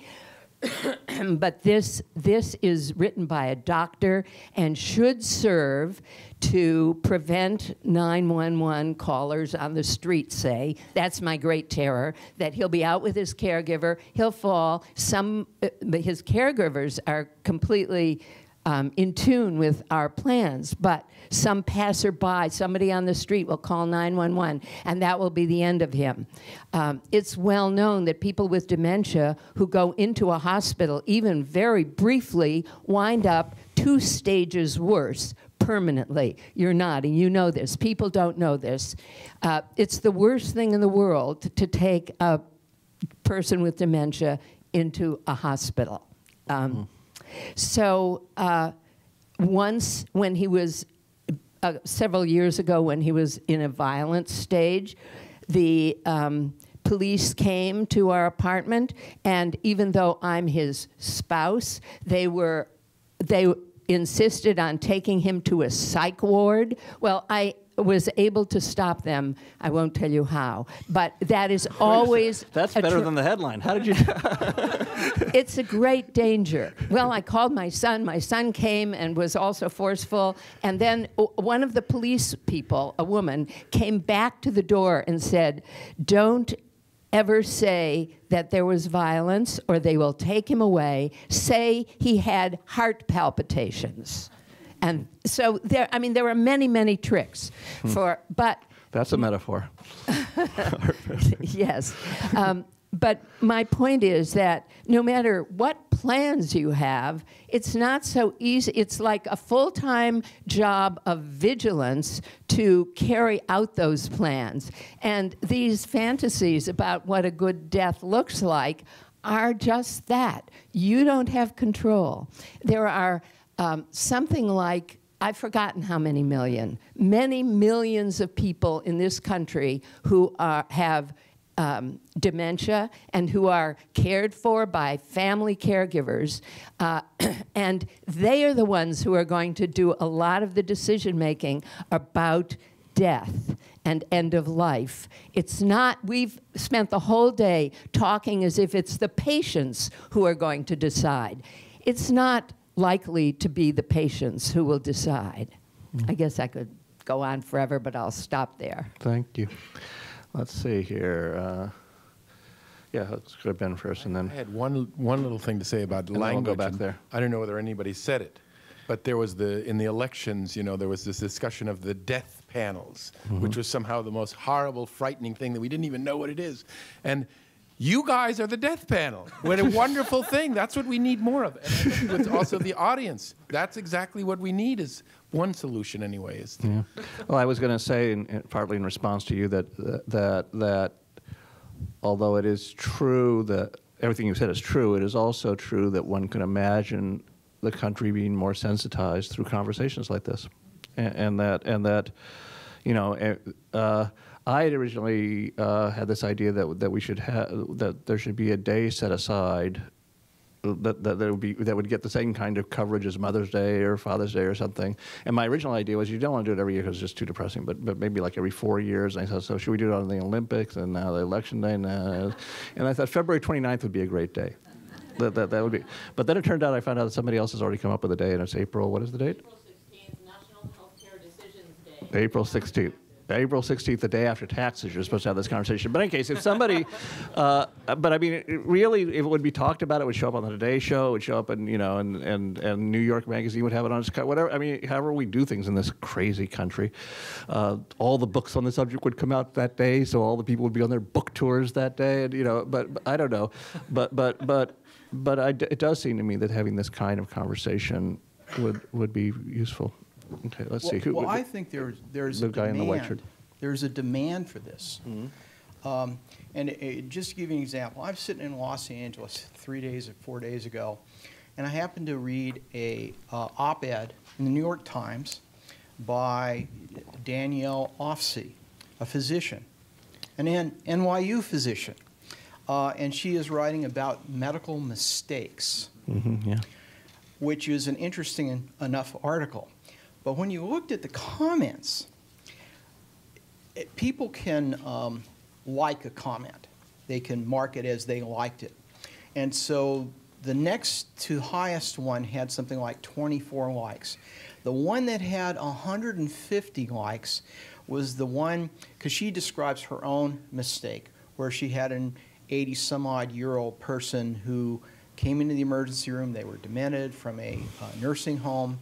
<coughs> but this this is written by a doctor and should serve to prevent 911 callers on the street say. That's my great terror that he'll be out with his caregiver he'll fall some uh, his caregivers are completely um, in tune with our plans, but some passerby, somebody on the street will call 911, and that will be the end of him. Um, it's well known that people with dementia who go into a hospital, even very briefly, wind up two stages worse permanently. You're nodding, you know this. People don't know this. Uh, it's the worst thing in the world to, to take a person with dementia into a hospital. Um, mm. So uh, once, when he was uh, several years ago, when he was in a violent stage, the um, police came to our apartment, and even though I'm his spouse, they were they insisted on taking him to a psych ward. Well, I was able to stop them. I won't tell you how, but that is <laughs> always. <laughs>
That's better than the headline. How did you? <laughs>
it's a great danger. Well, I called my son. My son came and was also forceful. And then one of the police people, a woman, came back to the door and said, "Don't." Ever say that there was violence or they will take him away. Say he had heart palpitations. And so there, I mean, there are many, many tricks hmm. for, but.
That's a metaphor. <laughs>
yes. Um, but my point is that no matter what plans you have, it's not so easy. It's like a full time job of vigilance to carry out those plans. And these fantasies about what a good death looks like are just that. You don't have control. There are um, something like I've forgotten how many million, many millions of people in this country who are, have um, dementia and who are cared for by family caregivers. Uh, <clears throat> and they are the ones who are going to do a lot of the decision making about death and end of life. It's not, we've spent the whole day talking as if it's the patients who are going to decide. It's not likely to be the patients who will decide. Mm-hmm. I guess I could go on forever, but I'll stop there.
Thank you. Let's see here. Uh, yeah, let's go to Ben first, and then
I had one one little thing to say about
and
language.
We'll go back there.
I don't know whether anybody said it, but there was the in the elections. You know, there was this discussion of the death panels, mm-hmm. which was somehow the most horrible, frightening thing that we didn't even know what it is, and you guys are the death panel. What a wonderful <laughs> thing. That's what we need more of. And I think it's also the audience. That's exactly what we need is one solution anyway. Is
yeah. Well, I was going to say, in, in, partly in response to you, that, that, that although it is true that everything you said is true, it is also true that one can imagine the country being more sensitized through conversations like this. And, and that, and that, you know, eh, uh, I had originally uh, had this idea that that we should have that there should be a day set aside that, that, that would be that would get the same kind of coverage as Mother's Day or Father's Day or something. And my original idea was you don't want to do it every year because it's just too depressing, but but maybe like every four years. And I thought, so should we do it on the Olympics and now the election day? And, uh, and I thought February 29th would be a great day. That, that, that would be. But then it turned out I found out that somebody else has already come up with a day, and it's April. What is the date?
April 16th, National Healthcare Decisions Day.
April 16th. April 16th, the day after taxes, you're supposed to have this conversation. But in case, if somebody, <laughs> uh, but I mean, really, if it would be talked about, it would show up on the Today Show, it would show up in, you know, and, and, and New York Magazine would have it on its cut, whatever. I mean, however we do things in this crazy country. Uh, all the books on the subject would come out that day, so all the people would be on their book tours that day, and, you know, but, but I don't know. But, but, but, but I, it does seem to me that having this kind of conversation would, would be useful. Okay, let's
well,
see. Who,
well, I think there's there's
the
a
guy
demand.
in the white shirt.
There's a demand for this.
Mm-hmm.
Um, and it, it- just to give you an example, I was sitting in Los Angeles three days or four days ago, and I happened to read a uh, op-ed in the New York Times by Danielle Ofri, a physician, an N- NYU physician, uh, and she is writing about medical mistakes
hmm yeah.
which is an interesting enough article. But when you looked at the comments, it, people can um, like a comment. They can mark it as they liked it. And so the next to highest one had something like 24 likes. The one that had 150 likes was the one, because she describes her own mistake, where she had an 80 some odd year old person who came into the emergency room. They were demented from a uh, nursing home,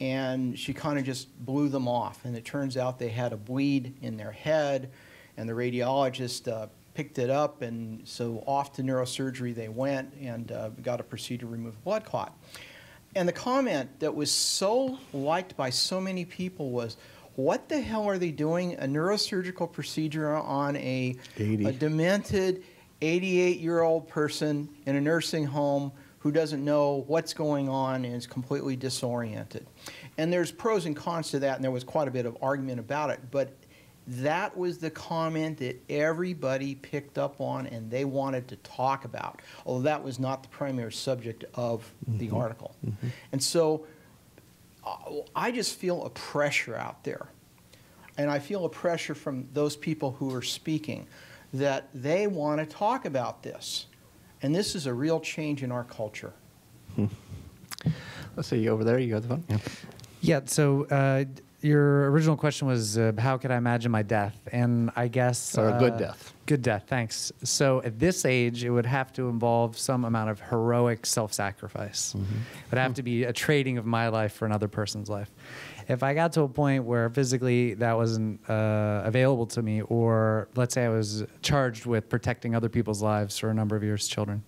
and she kind of just blew them off. And it turns out they had a bleed in their head, and the radiologist uh, picked it up, and so off to neurosurgery they went and uh, got a procedure to remove the blood clot. And the comment that was so liked by so many people was, "What the hell are they doing? A neurosurgical procedure on a, a demented 88-year-old person in a nursing home who doesn't know what's going on and is completely disoriented." And there's pros and cons to that, and there was quite a bit of argument about it. But that was the comment that everybody picked up on and they wanted to talk about, although that was not the primary subject of the article. And so uh, I just feel a pressure out there. And I feel a pressure from those people who are speaking that they want to talk about this. And this is a real change in our culture.
Let's see, over there, you got the phone? Yeah.
Yeah. So uh, your original question was, uh, how could I imagine my death? And I guess
Or a good
uh,
death.
Good death. Thanks. So at this age, it would have to involve some amount of heroic self-sacrifice.
Mm-hmm.
It would have to be a trading of my life for another person's life. If I got to a point where physically that wasn't uh, available to me, or let's say I was charged with protecting other people's lives for a number of years, children,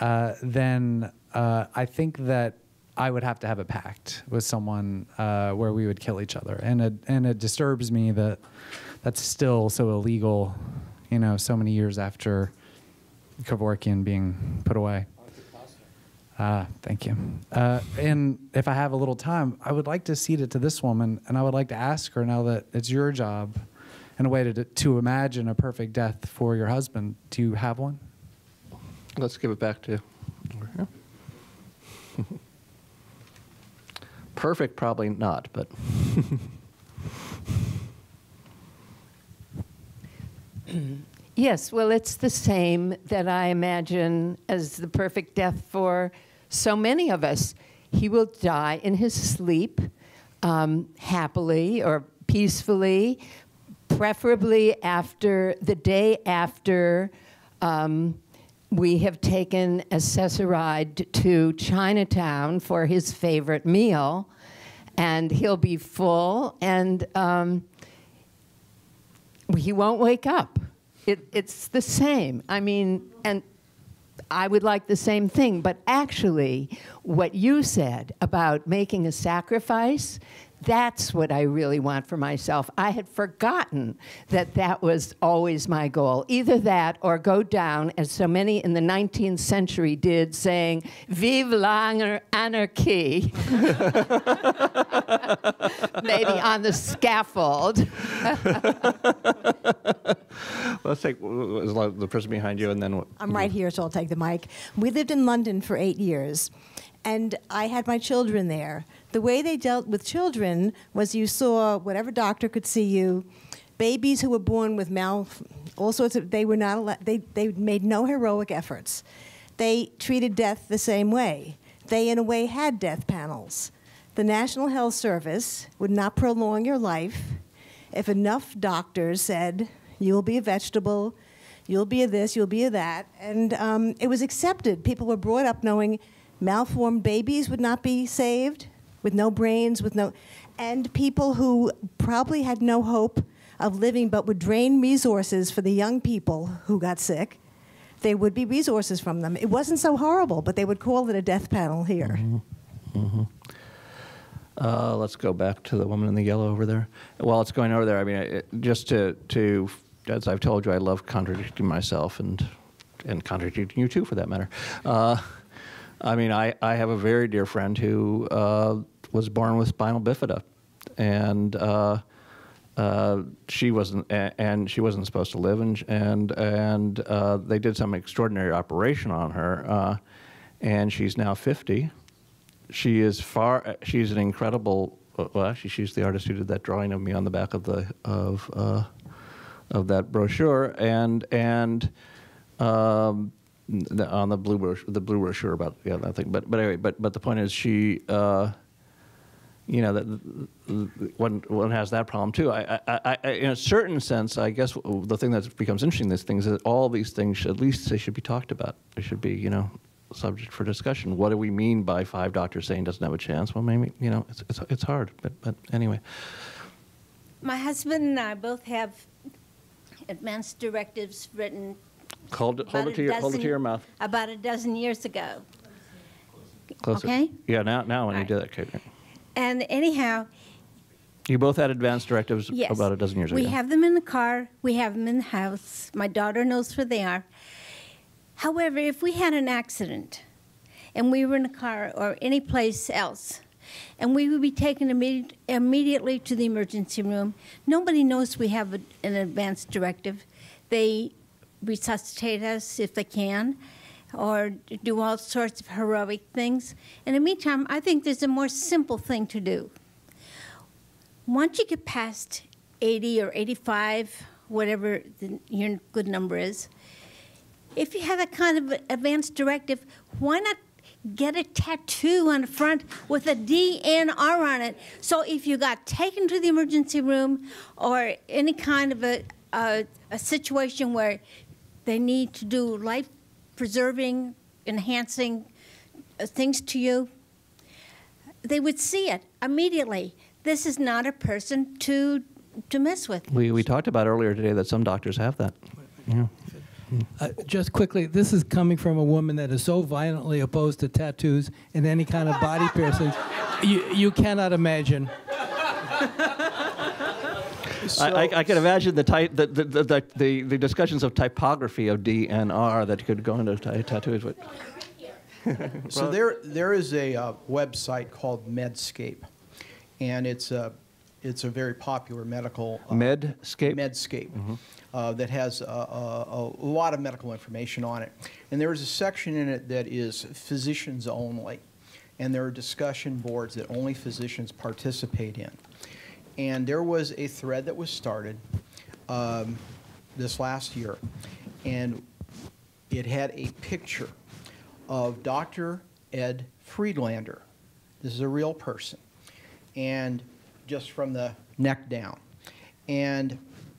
uh, then uh, I think that I would have to have a pact with someone uh, where we would kill each other, and it and it disturbs me that that's still so illegal, you know, so many years after Kevorkian being put away. Ah, thank you. Uh, and if I have a little time, I would like to cede it to this woman, and I would like to ask her now that it's your job, in a way to to imagine a perfect death for your husband. Do you have one?
Let's give it back to over. <laughs> Perfect, probably not, but <laughs>
Yes, well, it's the same that I imagine as the perfect death for so many of us. He will die in his sleep, um, happily or peacefully, preferably after the day after um, we have taken a Access-A-Ride to Chinatown for his favorite meal, and he'll be full and. Um, he won't wake up. It, it's the same. I mean, and I would like the same thing. But actually, what you said about making a sacrifice, that's what I really want for myself. I had forgotten that that was always my goal. Either that or go down, as so many in the 19th century did, saying, Vive l'anarchie. <laughs> Maybe on the scaffold. <laughs>
let's take w- w- the person behind you and then. what-
I'm right here, so I'll take the mic. We lived in London for eight years, and I had my children there. The way they dealt with children was you saw whatever doctor could see you, babies who were born with mal, all sorts of. They were not. Allowed, they they made no heroic efforts. They treated death the same way. They, in a way, had death panels. The National Health Service would not prolong your life if enough doctors said, you'll be a vegetable, you'll be a this, you'll be a that. And um, it was accepted. People were brought up knowing malformed babies would not be saved, with no brains, with no. And people who probably had no hope of living but would drain resources for the young people who got sick. There would be resources from them. It wasn't so horrible, but they would call it a death panel here.
Uh, let's go back to the woman in the yellow over there. While it's going over there, I mean, it, just to to as I've told you, I love contradicting myself and and contradicting you too, for that matter. Uh, I mean, I, I have a very dear friend who uh, was born with spinal bifida, and uh, uh, she wasn't and she wasn't supposed to live, and and and uh, they did some extraordinary operation on her, uh, and she's now 50. She is far. She's an incredible. Well, actually, she's the artist who did that drawing of me on the back of the of uh, of that brochure, and and um, on the blue brochure, the blue brochure about yeah that thing. But but anyway, but but the point is she. Uh, you know that one one has that problem too. I, I, I, in a certain sense, I guess the thing that becomes interesting in these things is that all these things, should, at least they should be talked about. They should be, you know, subject for discussion. What do we mean by five doctors saying doesn't have a chance? Well, maybe you know, it's it's, it's hard, but but anyway.
My husband and I both have advance directives written
Hold it, hold it to your hold it to your mouth.
about a dozen years ago.
Closer.
Okay.
Yeah. Now now when you do that, Kate.
And anyhow,
You both had advanced directives
yes,
about a dozen years
we
ago.
We have them in the car. We have them in the house. My daughter knows where they are. However, if we had an accident and we were in a car or any place else, and we would be taken immediate, immediately to the emergency room, nobody knows we have a, an advance directive. They resuscitate us if they can, or do all sorts of heroic things. In the meantime, I think there's a more simple thing to do. Once you get past 80 or 85, whatever the, your good number is, if you have that kind of advanced directive, why not get a tattoo on the front with a DNR on it? So if you got taken to the emergency room or any kind of a, a, a situation where they need to do life preserving, enhancing uh, things to you, they would see it immediately. This is not a person to to mess with.
We we talked about earlier today that some doctors have that. Yeah.
Uh, just quickly, this is coming from a woman that is so violently opposed to tattoos and any kind of body piercings. You, you cannot imagine. <laughs>
I, I, I can imagine the, ty- the, the, the, the, the discussions of typography of DNR that could go into t- tattoos. But <laughs>
So there, there is a uh, website called Medscape, and it's a, it's a very popular medical uh,
Medscape?
Medscape uh, that has a, a, a lot of medical information on it, and there is a section in it that is physicians only, and there are discussion boards that only physicians participate in. And there was a thread that was started um, this last year, and it had a picture of Dr. Ed Friedlander. This is a real person, and just from the neck down. And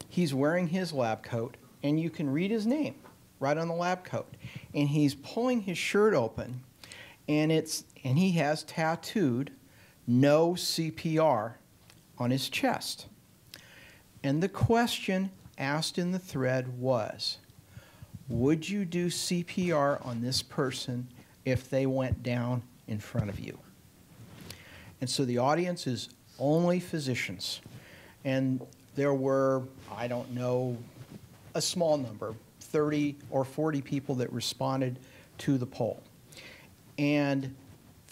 he's wearing his lab coat, and you can read his name right on the lab coat. And he's pulling his shirt open, and it's and he has tattooed no CPR on his chest. And the question asked in the thread was Would you do CPR on this person if they went down in front of you? And so the audience is only physicians. And there were, I don't know, a small number, 30 or 40 people that responded to the poll. And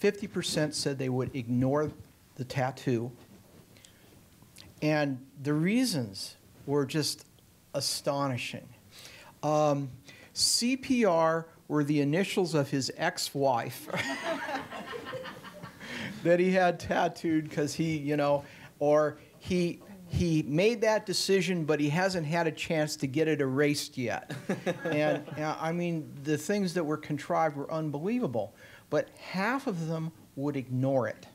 50% said they would ignore the tattoo. And the reasons were just astonishing. Um, CPR were the initials of his ex wife <laughs> that he had tattooed because he, you know, or he. He made that decision, but he hasn't had a chance to get it erased yet. <laughs> and uh, I mean, the things that were contrived were unbelievable, but half of them would ignore it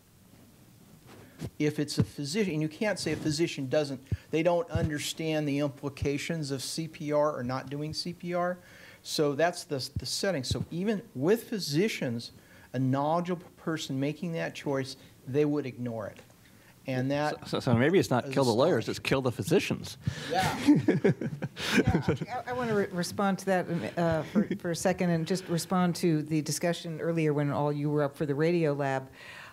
if it's a physician, and you can't say a physician doesn't, they don't understand the implications of CPR or not doing CPR. So that's the, the setting. So even with physicians, a knowledgeable person making that choice, they would ignore it. And that.
so, so maybe it's not kill the lawyers; it's kill the physicians.
Yeah. <laughs>
I, I want to re- respond to that uh, for, for a second and just respond to the discussion earlier when all you were up for the radio lab.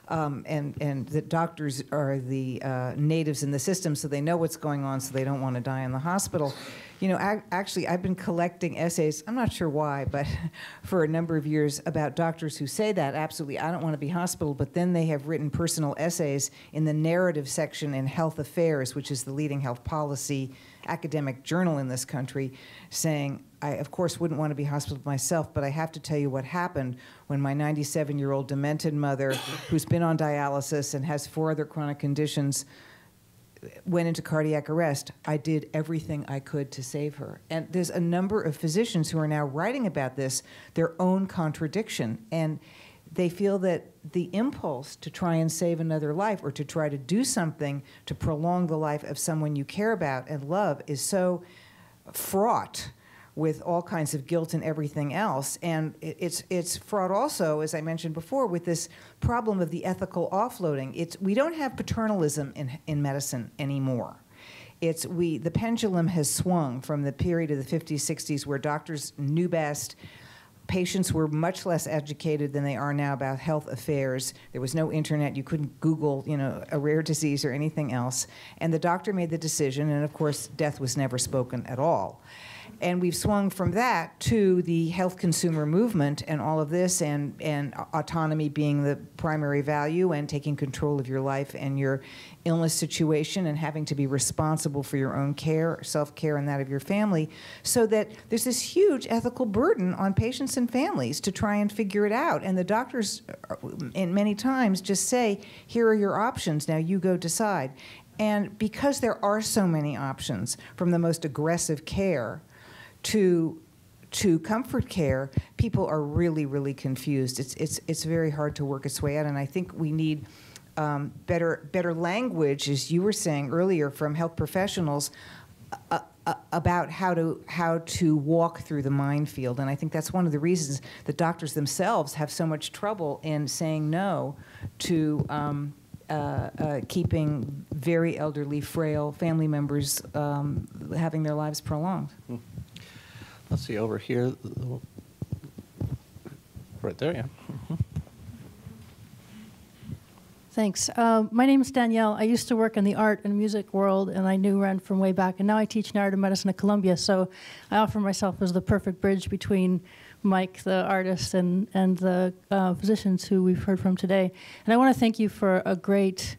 Um, and and that doctors are the uh, natives in the system, so they know what's going on, so they don't want to die in the hospital. You know, ac- actually, I've been collecting essays. I'm not sure why, but <laughs> for a number of years about doctors who say that absolutely, I don't want to be hospital. But then they have written personal essays in the narrative section in Health Affairs, which is the leading health policy academic journal in this country, saying, I, of course, wouldn't want to be hospitalized myself, but I have to tell you what happened when my 97 year old demented mother, who's been on dialysis and has four other chronic conditions, went into cardiac arrest. I did everything I could to save her. And there's a number of physicians who are now writing about this, their own contradiction. And they feel that the impulse to try and save another life or to try to do something to prolong the life of someone you care about and love is so fraught with all kinds of guilt and everything else. And it- it's, it's fraught also, as I mentioned before, with this problem of the ethical offloading. It's, we don't have paternalism in, in medicine anymore. It's we, the pendulum has swung from the period of the 50s, 60s where doctors knew best. Patients were much less educated than they are now about health affairs. There was no internet. You couldn't Google, you know, a rare disease or anything else. And the doctor made the decision, and of course, death was never spoken at all. And we've swung from that to the health consumer movement and all of this, and, and autonomy being the primary value, and taking control of your life and your illness situation, and having to be responsible for your own care, self care, and that of your family. So that there's this huge ethical burden on patients and families to try and figure it out. And the doctors, uh, in many times, just say, here are your options, now you go decide. And because there are so many options, from the most aggressive care to to comfort care, people are really, really confused. It's it's it's very hard to work its way out, and I think we need um, better better language, as you were saying earlier, from health professionals. Uh, uh, about how to how to walk through the minefield, and I think that's one of the reasons that doctors themselves have so much trouble in saying no to um, uh, uh, keeping very elderly, frail family members um, having their lives prolonged.
Let's see over here. Right there, yeah. Mhm.
Thanks. Uh, my name is Danielle. I used to work in the art and music world, and I knew Ren from way back. And now I teach narrative medicine at Columbia, so I offer myself as the perfect bridge between Mike, the artist, and and the uh, physicians who we've heard from today. And I want to thank you for a great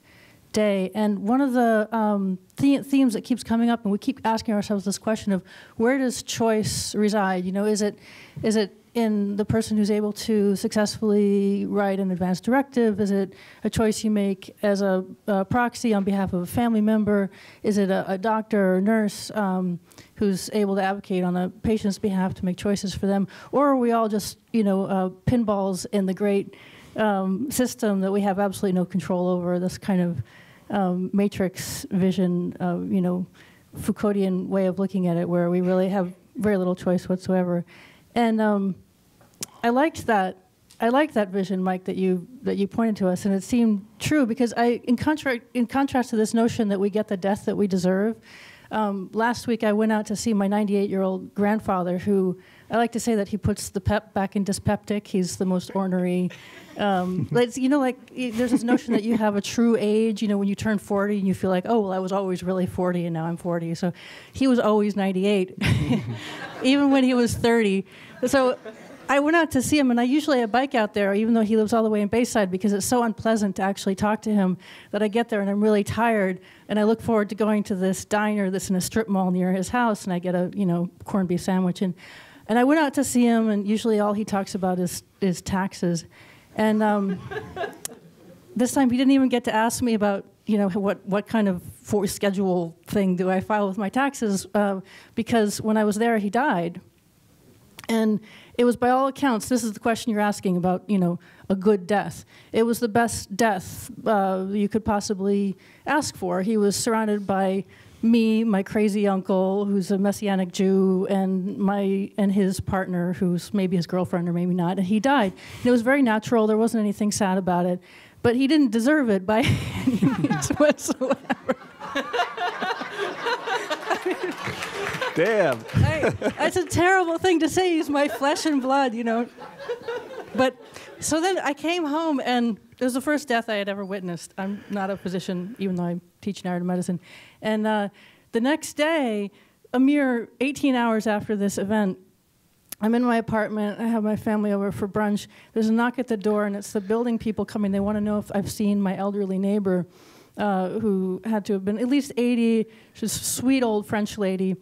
day. And one of the um, the- themes that keeps coming up, and we keep asking ourselves this question of where does choice reside? You know, is it is it in the person who's able to successfully write an advance directive? Is it a choice you make as a, a proxy on behalf of a family member? Is it a, a doctor or nurse um, who's able to advocate on a patient's behalf to make choices for them? Or are we all just, you know, uh, pinballs in the great um, system that we have absolutely no control over, this kind of um, matrix vision, uh, you know, Foucauldian way of looking at it, where we really have very little choice whatsoever. And um, I liked that. I liked that vision, Mike, that you that you pointed to us, and it seemed true because I, in contrast, in contrast to this notion that we get the death that we deserve. Um, last week, I went out to see my 98-year-old grandfather, who I like to say that he puts the pep back in dyspeptic. He's the most ornery. Um, <laughs> you know, like there's this notion that you have a true age. You know, when you turn 40 and you feel like, oh, well, I was always really 40 and now I'm 40. So he was always 98, <laughs> even when he was 30. So I went out to see him, and I usually I bike out there, even though he lives all the way in Bayside, because it's so unpleasant to actually talk to him that I get there and I'm really tired, and I look forward to going to this diner that's in a strip mall near his house, and I get a you know corned beef sandwich, and and I went out to see him, and usually all he talks about is is taxes, and um, <laughs> this time he didn't even get to ask me about you know what what kind of for schedule thing do I file with my taxes uh, because when I was there he died, and it was by all accounts this is the question you're asking about you know a good death. It was the best death uh, you could possibly ask for. He was surrounded by me, my crazy uncle, who's a messianic Jew, and my and his partner, who's maybe his girlfriend or maybe not, and he died. And it was very natural. There wasn't anything sad about it, but he didn't deserve it by <laughs> any means <laughs> whatsoever.
Damn.
I, that's a terrible thing to say. He's my flesh and blood, you know. But so then I came home and it was the first death I had ever witnessed. I'm not a physician, even though I teach narrative medicine. And uh, the next day, a mere 18 hours after this event, I'm in my apartment. I have my family over for brunch. There's a knock at the door, and it's the building people coming. They want to know if I've seen my elderly neighbor, uh, who had to have been at least 80. She's a sweet old French lady.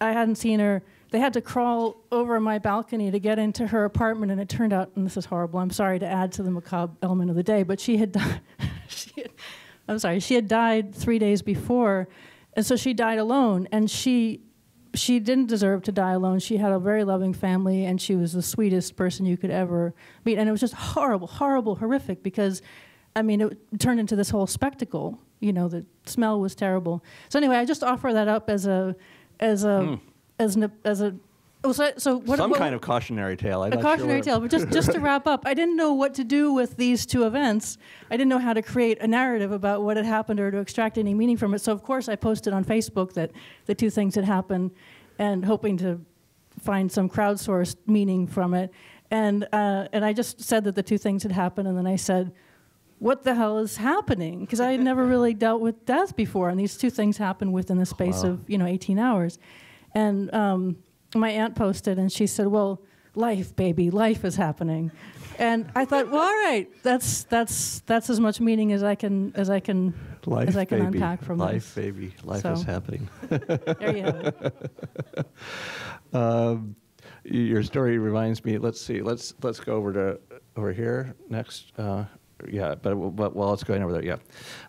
I hadn't seen her. They had to crawl over my balcony to get into her apartment, and it turned out, and this is horrible. I'm sorry to add to the macabre element of the day, but she had died. <laughs> she had, I'm sorry, she had died three days before, and so she died alone. And she she didn't deserve to die alone. She had a very loving family, and she was the sweetest person you could ever meet. And it was just horrible, horrible, horrific because, I mean, it turned into this whole spectacle. You know, the smell was terrible. So anyway, I just offer that up as a, as a,
Hmm.
as an, as a. oh, So, so what,
Some
what-
kind of cautionary tale. I'm
a cautionary
sure.
tale. But just, just to <laughs> wrap up, I didn't know what to do with these two events. I didn't know how to create a narrative about what had happened or to extract any meaning from it. So, of course, I posted on Facebook that the two things had happened and hoping to find some crowdsourced meaning from it. And, uh, and I just said that the two things had happened, and then I said, what the hell is happening? Because I had never <laughs> really dealt with death before, and these two things happened within the space
Wow.
of you know 18 hours. And um, my aunt posted, and she said, "Well, life, baby, life is happening." And I thought, well, all right, that's that's that's as much meaning as I can as I can
Life,
as I can
baby.
unpack from
Life,
this.
baby. Life
So,
is happening. <laughs>
There you have it. <laughs>
um, your story reminds me. Let's see. Let's let's go over to over here next. Uh, yeah, but but while it's going over there, yeah.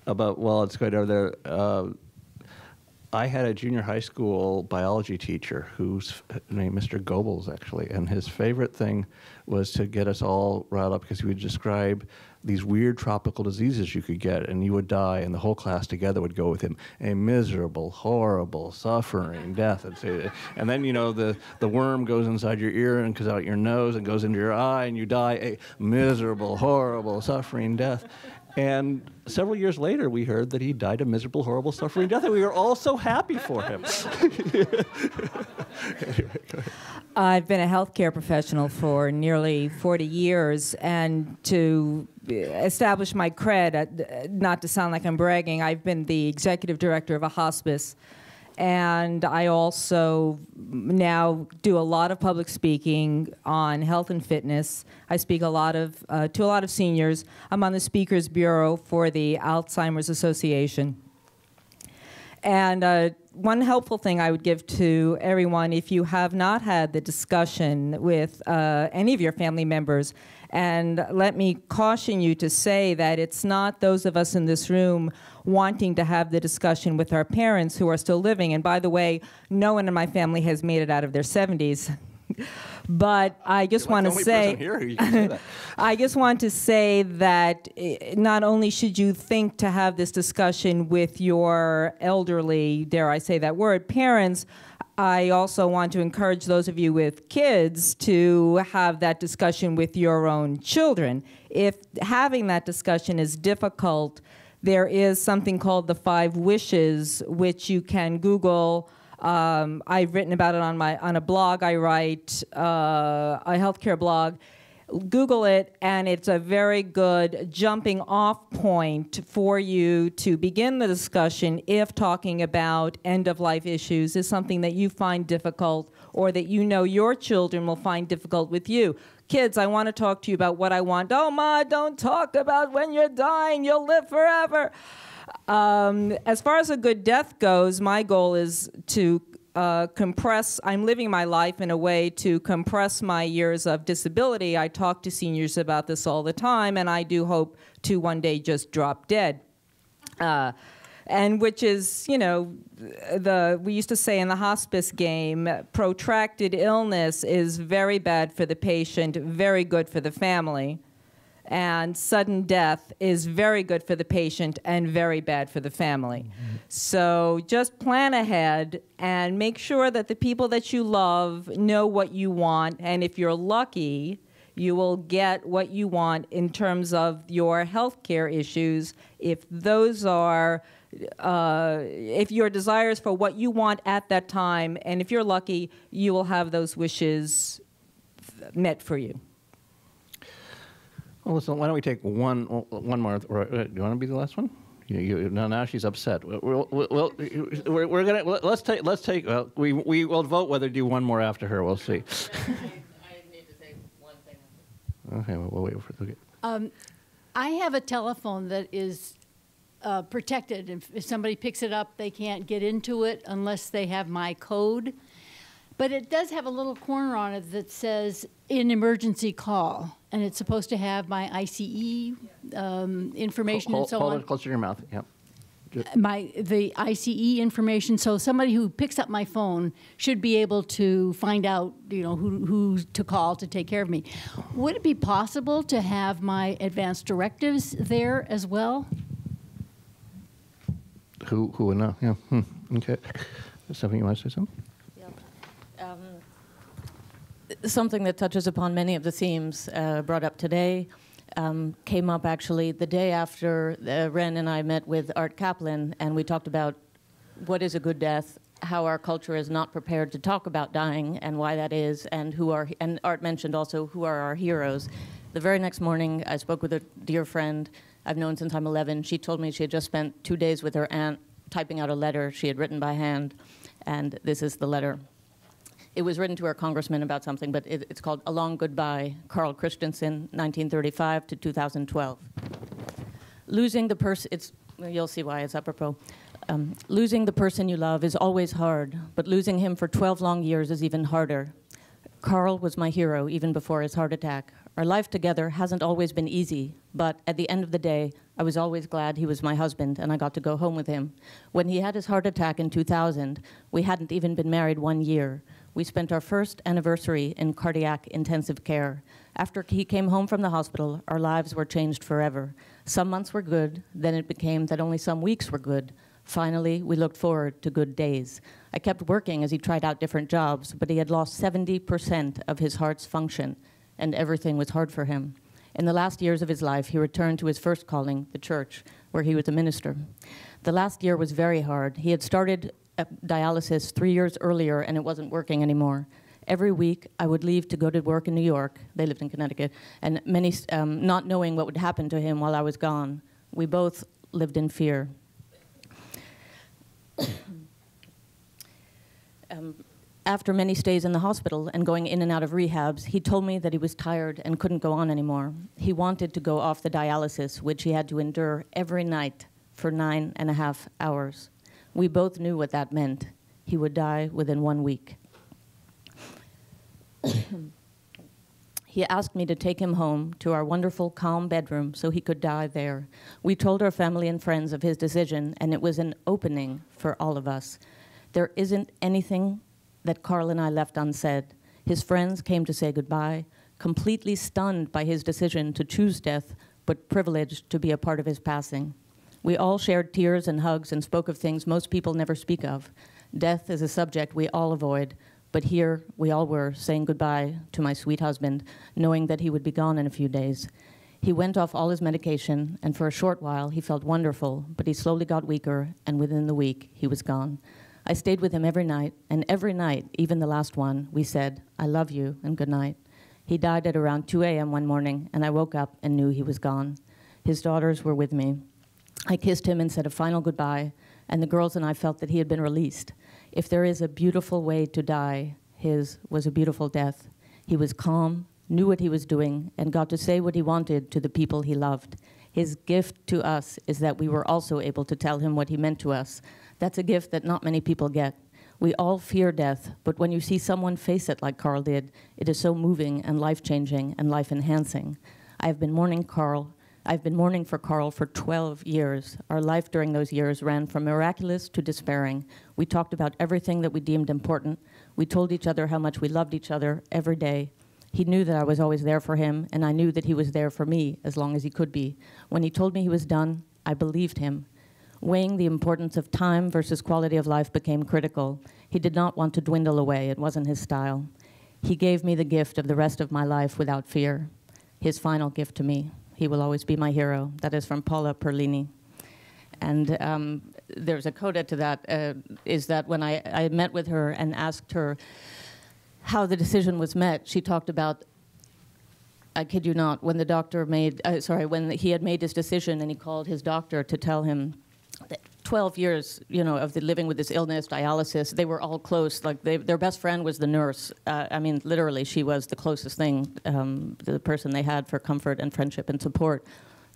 About while it's going over there. Uh, I had a junior high school biology teacher who's named Mr. Goebbels, actually, and his favorite thing was to get us all riled up because he would describe these weird tropical diseases you could get, and you would die, and the whole class together would go with him. A miserable, horrible, suffering death. And, and then, you know, the, the worm goes inside your ear and goes out your nose and goes into your eye, and you die a miserable, horrible, suffering death. And several years later, we heard that he died a miserable, horrible, suffering death, and we were all so happy for him. Anyway. <laughs>
I've been a healthcare professional for nearly 40 years, and to establish my cred, uh, not to sound like I'm bragging, I've been the executive director of a hospice. And I also now do a lot of public speaking on health and fitness. I speak a lot of uh, to a lot of seniors. I'm on the speakers bureau for the Alzheimer's Association. And uh, one helpful thing I would give to everyone if you have not had the discussion with uh, any of your family members, and let me caution you to say that it's not those of us in this room wanting to have the discussion with our parents who are still living. And by the way, no one in my family has made it out of their 70s. <laughs> but I just want to say.
person here who can say. <laughs>
I just want to say that eh, not only should you think to have this discussion with your elderly, dare I say that word, parents, I also want to encourage those of you with kids to have that discussion with your own children. If having that discussion is difficult, there is something called the five wishes, which you can Google. Um, I've written about it on my on a blog I write, uh, a healthcare blog. Google it, and it's a very good jumping off point for you to begin the discussion if talking about end of life issues is something that you find difficult or that you know your children will find difficult with you. Kids, I want to talk to you about what I want. Oh, Ma, don't talk about when you're dying, you'll live forever. Um, as far as a good death goes, my goal is to uh, compress. I'm living my life in a way to compress my years of disability. I talk to seniors about this all the time, and I do hope to one day just drop dead. Uh, and which is, you know, the we used to say in the hospice game, protracted illness is very bad for the patient, very good for the family and sudden death is very good for the patient and very bad for the family. So just plan ahead and make sure that the people that you love know what you want. And if you're lucky, you will get what you want in terms of your health care issues. If those are, uh, if your desires for what you want at that time, and if you're lucky, you will have those wishes met for you.
Well, listen, why don't we take one, one more? Uh, do you want to be the last one? You, you, no, now she's upset. We'll, we'll, we're, we're gonna let's take let's take. Well, we we will vote whether to do one more after her. We'll see. <laughs> Okay, well, we'll wait for the.
Um, I have a telephone that is uh, protected. If, if somebody picks it up, they can't get into it unless they have my code. But it does have a little corner on it that says "in emergency call," and it's supposed to have my ICE um, information
hold,
and so
hold
on.
it closer to your mouth. Yep.
My the ICE information. So somebody who picks up my phone should be able to find out, you know, who who to call to take care of me. Would it be possible to have my advanced directives there as well?
Who who would know? Yeah. Hmm. Okay. Something you want to say something?
Something that touches upon many of the themes uh, brought up today um, came up actually the day after uh, Ren and I met with Art Caplan, and we talked about what is a good death, how our culture is not prepared to talk about dying, and why that is, and who are. And Art mentioned also who are our heroes. The very next morning, I spoke with a dear friend I've known since I'm 11. She told me she had just spent two days with her aunt typing out a letter she had written by hand, and this is the letter. It was written to our congressman about something, but it, it's called A Long Goodbye, Carl Christensen, 1935 to 2012. Losing the person, it's, you'll see why it's apropos. Um, losing the person you love is always hard, but losing him for 12 long years is even harder. Carl was my hero even before his heart attack. Our life together hasn't always been easy, but at the end of the day, I was always glad he was my husband and I got to go home with him. When he had his heart attack in 2000, we hadn't even been married one year. We spent our first anniversary in cardiac intensive care. After he came home from the hospital, our lives were changed forever. Some months were good, then it became that only some weeks were good. Finally, we looked forward to good days. I kept working as he tried out different jobs, but he had lost 70% of his heart's function, and everything was hard for him. In the last years of his life, he returned to his first calling, the church, where he was a minister. The last year was very hard. He had started dialysis three years earlier, and it wasn't working anymore. Every week, I would leave to go to work in New York. They lived in Connecticut, and many, um, not knowing what would happen to him while I was gone. We both lived in fear. <coughs> um, after many stays in the hospital and going in and out of rehabs, he told me that he was tired and couldn't go on anymore. He wanted to go off the dialysis, which he had to endure every night for nine and a half hours. We both knew what that meant. He would die within one week. <clears throat> he asked me to take him home to our wonderful, calm bedroom so he could die there. We told our family and friends of his decision, and it was an opening for all of us. There isn't anything that Carl and I left unsaid. His friends came to say goodbye, completely stunned by his decision to choose death, but privileged to be a part of his passing. We all shared tears and hugs and spoke of things most people never speak of. Death is a subject we all avoid, but here we all were saying goodbye to my sweet husband, knowing that he would be gone in a few days. He went off all his medication, and for a short while he felt wonderful, but he slowly got weaker, and within the week he was gone. I stayed with him every night, and every night, even the last one, we said, I love you and good night. He died at around 2 a.m. one morning, and I woke up and knew he was gone. His daughters were with me. I kissed him and said a final goodbye, and the girls and I felt that he had been released. If there is a beautiful way to die, his was a beautiful death. He was calm, knew what he was doing, and got to say what he wanted to the people he loved. His gift to us is that we were also able to tell him what he meant to us. That's a gift that not many people get. We all fear death, but when you see someone face it like Carl did, it is so moving and life changing and life enhancing. I have been mourning Carl. I've been mourning for Carl for 12 years. Our life during those years ran from miraculous to despairing. We talked about everything that we deemed important. We told each other how much we loved each other every day. He knew that I was always there for him, and I knew that he was there for me as long as he could be. When he told me he was done, I believed him. Weighing the importance of time versus quality of life became critical. He did not want to dwindle away, it wasn't his style. He gave me the gift of the rest of my life without fear. His final gift to me. He will always be my hero. That is from Paula Perlini. And um, there's a coda to that, uh, is that when I, I met with her and asked her how the decision was met, she talked about I kid you not, when the doctor made, uh, sorry, when he had made his decision and he called his doctor to tell him that 12 years, you know, of the living with this illness, dialysis, they were all close. Like they, their best friend was the nurse. Uh, I mean, literally, she was the closest thing, um, the person they had for comfort and friendship and support,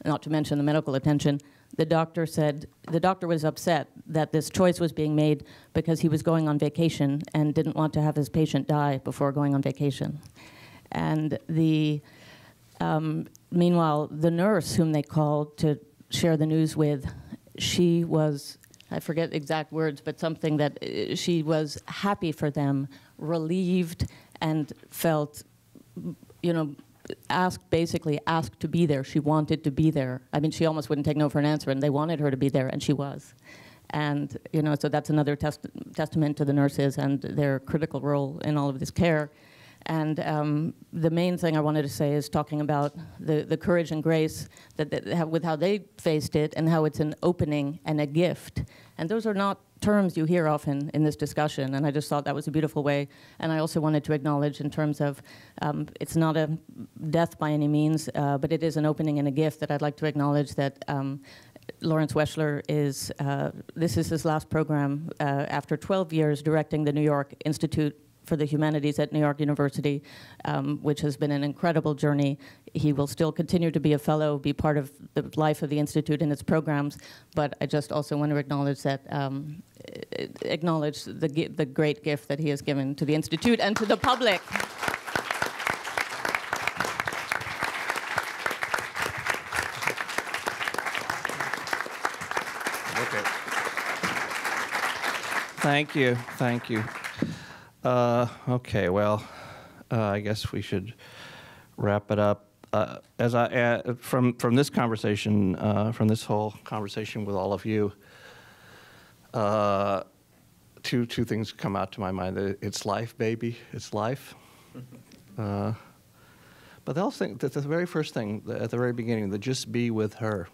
not to mention the medical attention. The doctor said, the doctor was upset that this choice was being made because he was going on vacation and didn't want to have his patient die before going on vacation. And the, um, meanwhile, the nurse whom they called to share the news with, she was, I forget exact words, but something that uh, she was happy for them, relieved, and felt, you know, asked, basically asked to be there. She wanted to be there. I mean, she almost wouldn't take no for an answer, and they wanted her to be there, and she was. And, you know, so that's another test- testament to the nurses and their critical role in all of this care. And um, the main thing I wanted to say is talking about the, the courage and grace that, have, with how they faced it and how it's an opening and a gift. And those are not terms you hear often in this discussion. And I just thought that was a beautiful way. And I also wanted to acknowledge, in terms of um, it's not a death by any means, uh, but it is an opening and a gift that I'd like to acknowledge that. Um, Lawrence Weschler is, uh, this is his last program uh, after 12 years directing the New York Institute for the Humanities at New York University, um, which has been an incredible journey. He will still continue to be a fellow, be part of the life of the Institute and its programs, but I just also want to acknowledge that, um, acknowledge the, the great gift that he has given to the Institute and to the public.
Thank you, thank you. Uh, okay, well, uh, I guess we should wrap it up. Uh, as I uh, from from this conversation, uh, from this whole conversation with all of you, uh, two two things come out to my mind. It's life, baby. It's life. <laughs> Uh, but the also thing, that the very first thing at the very beginning, the just be with her.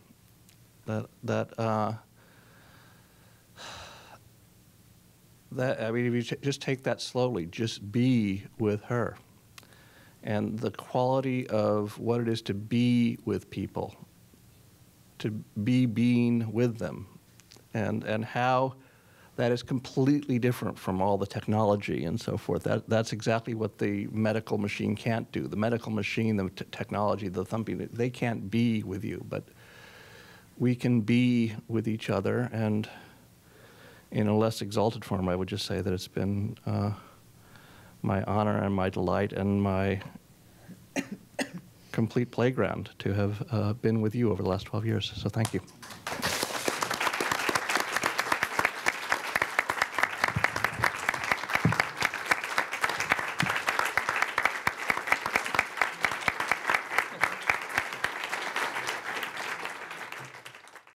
That that. That I mean, if you t- just take that slowly, just be with her, and the quality of what it is to be with people, to be being with them, and and how that is completely different from all the technology and so forth. That that's exactly what the medical machine can't do. The medical machine, the t- technology, the thumping, they can't be with you, but we can be with each other and in a less exalted form, I would just say that it's been uh, my honor and my delight and my <coughs> complete playground to have uh, been with you over the last 12 years. So thank you.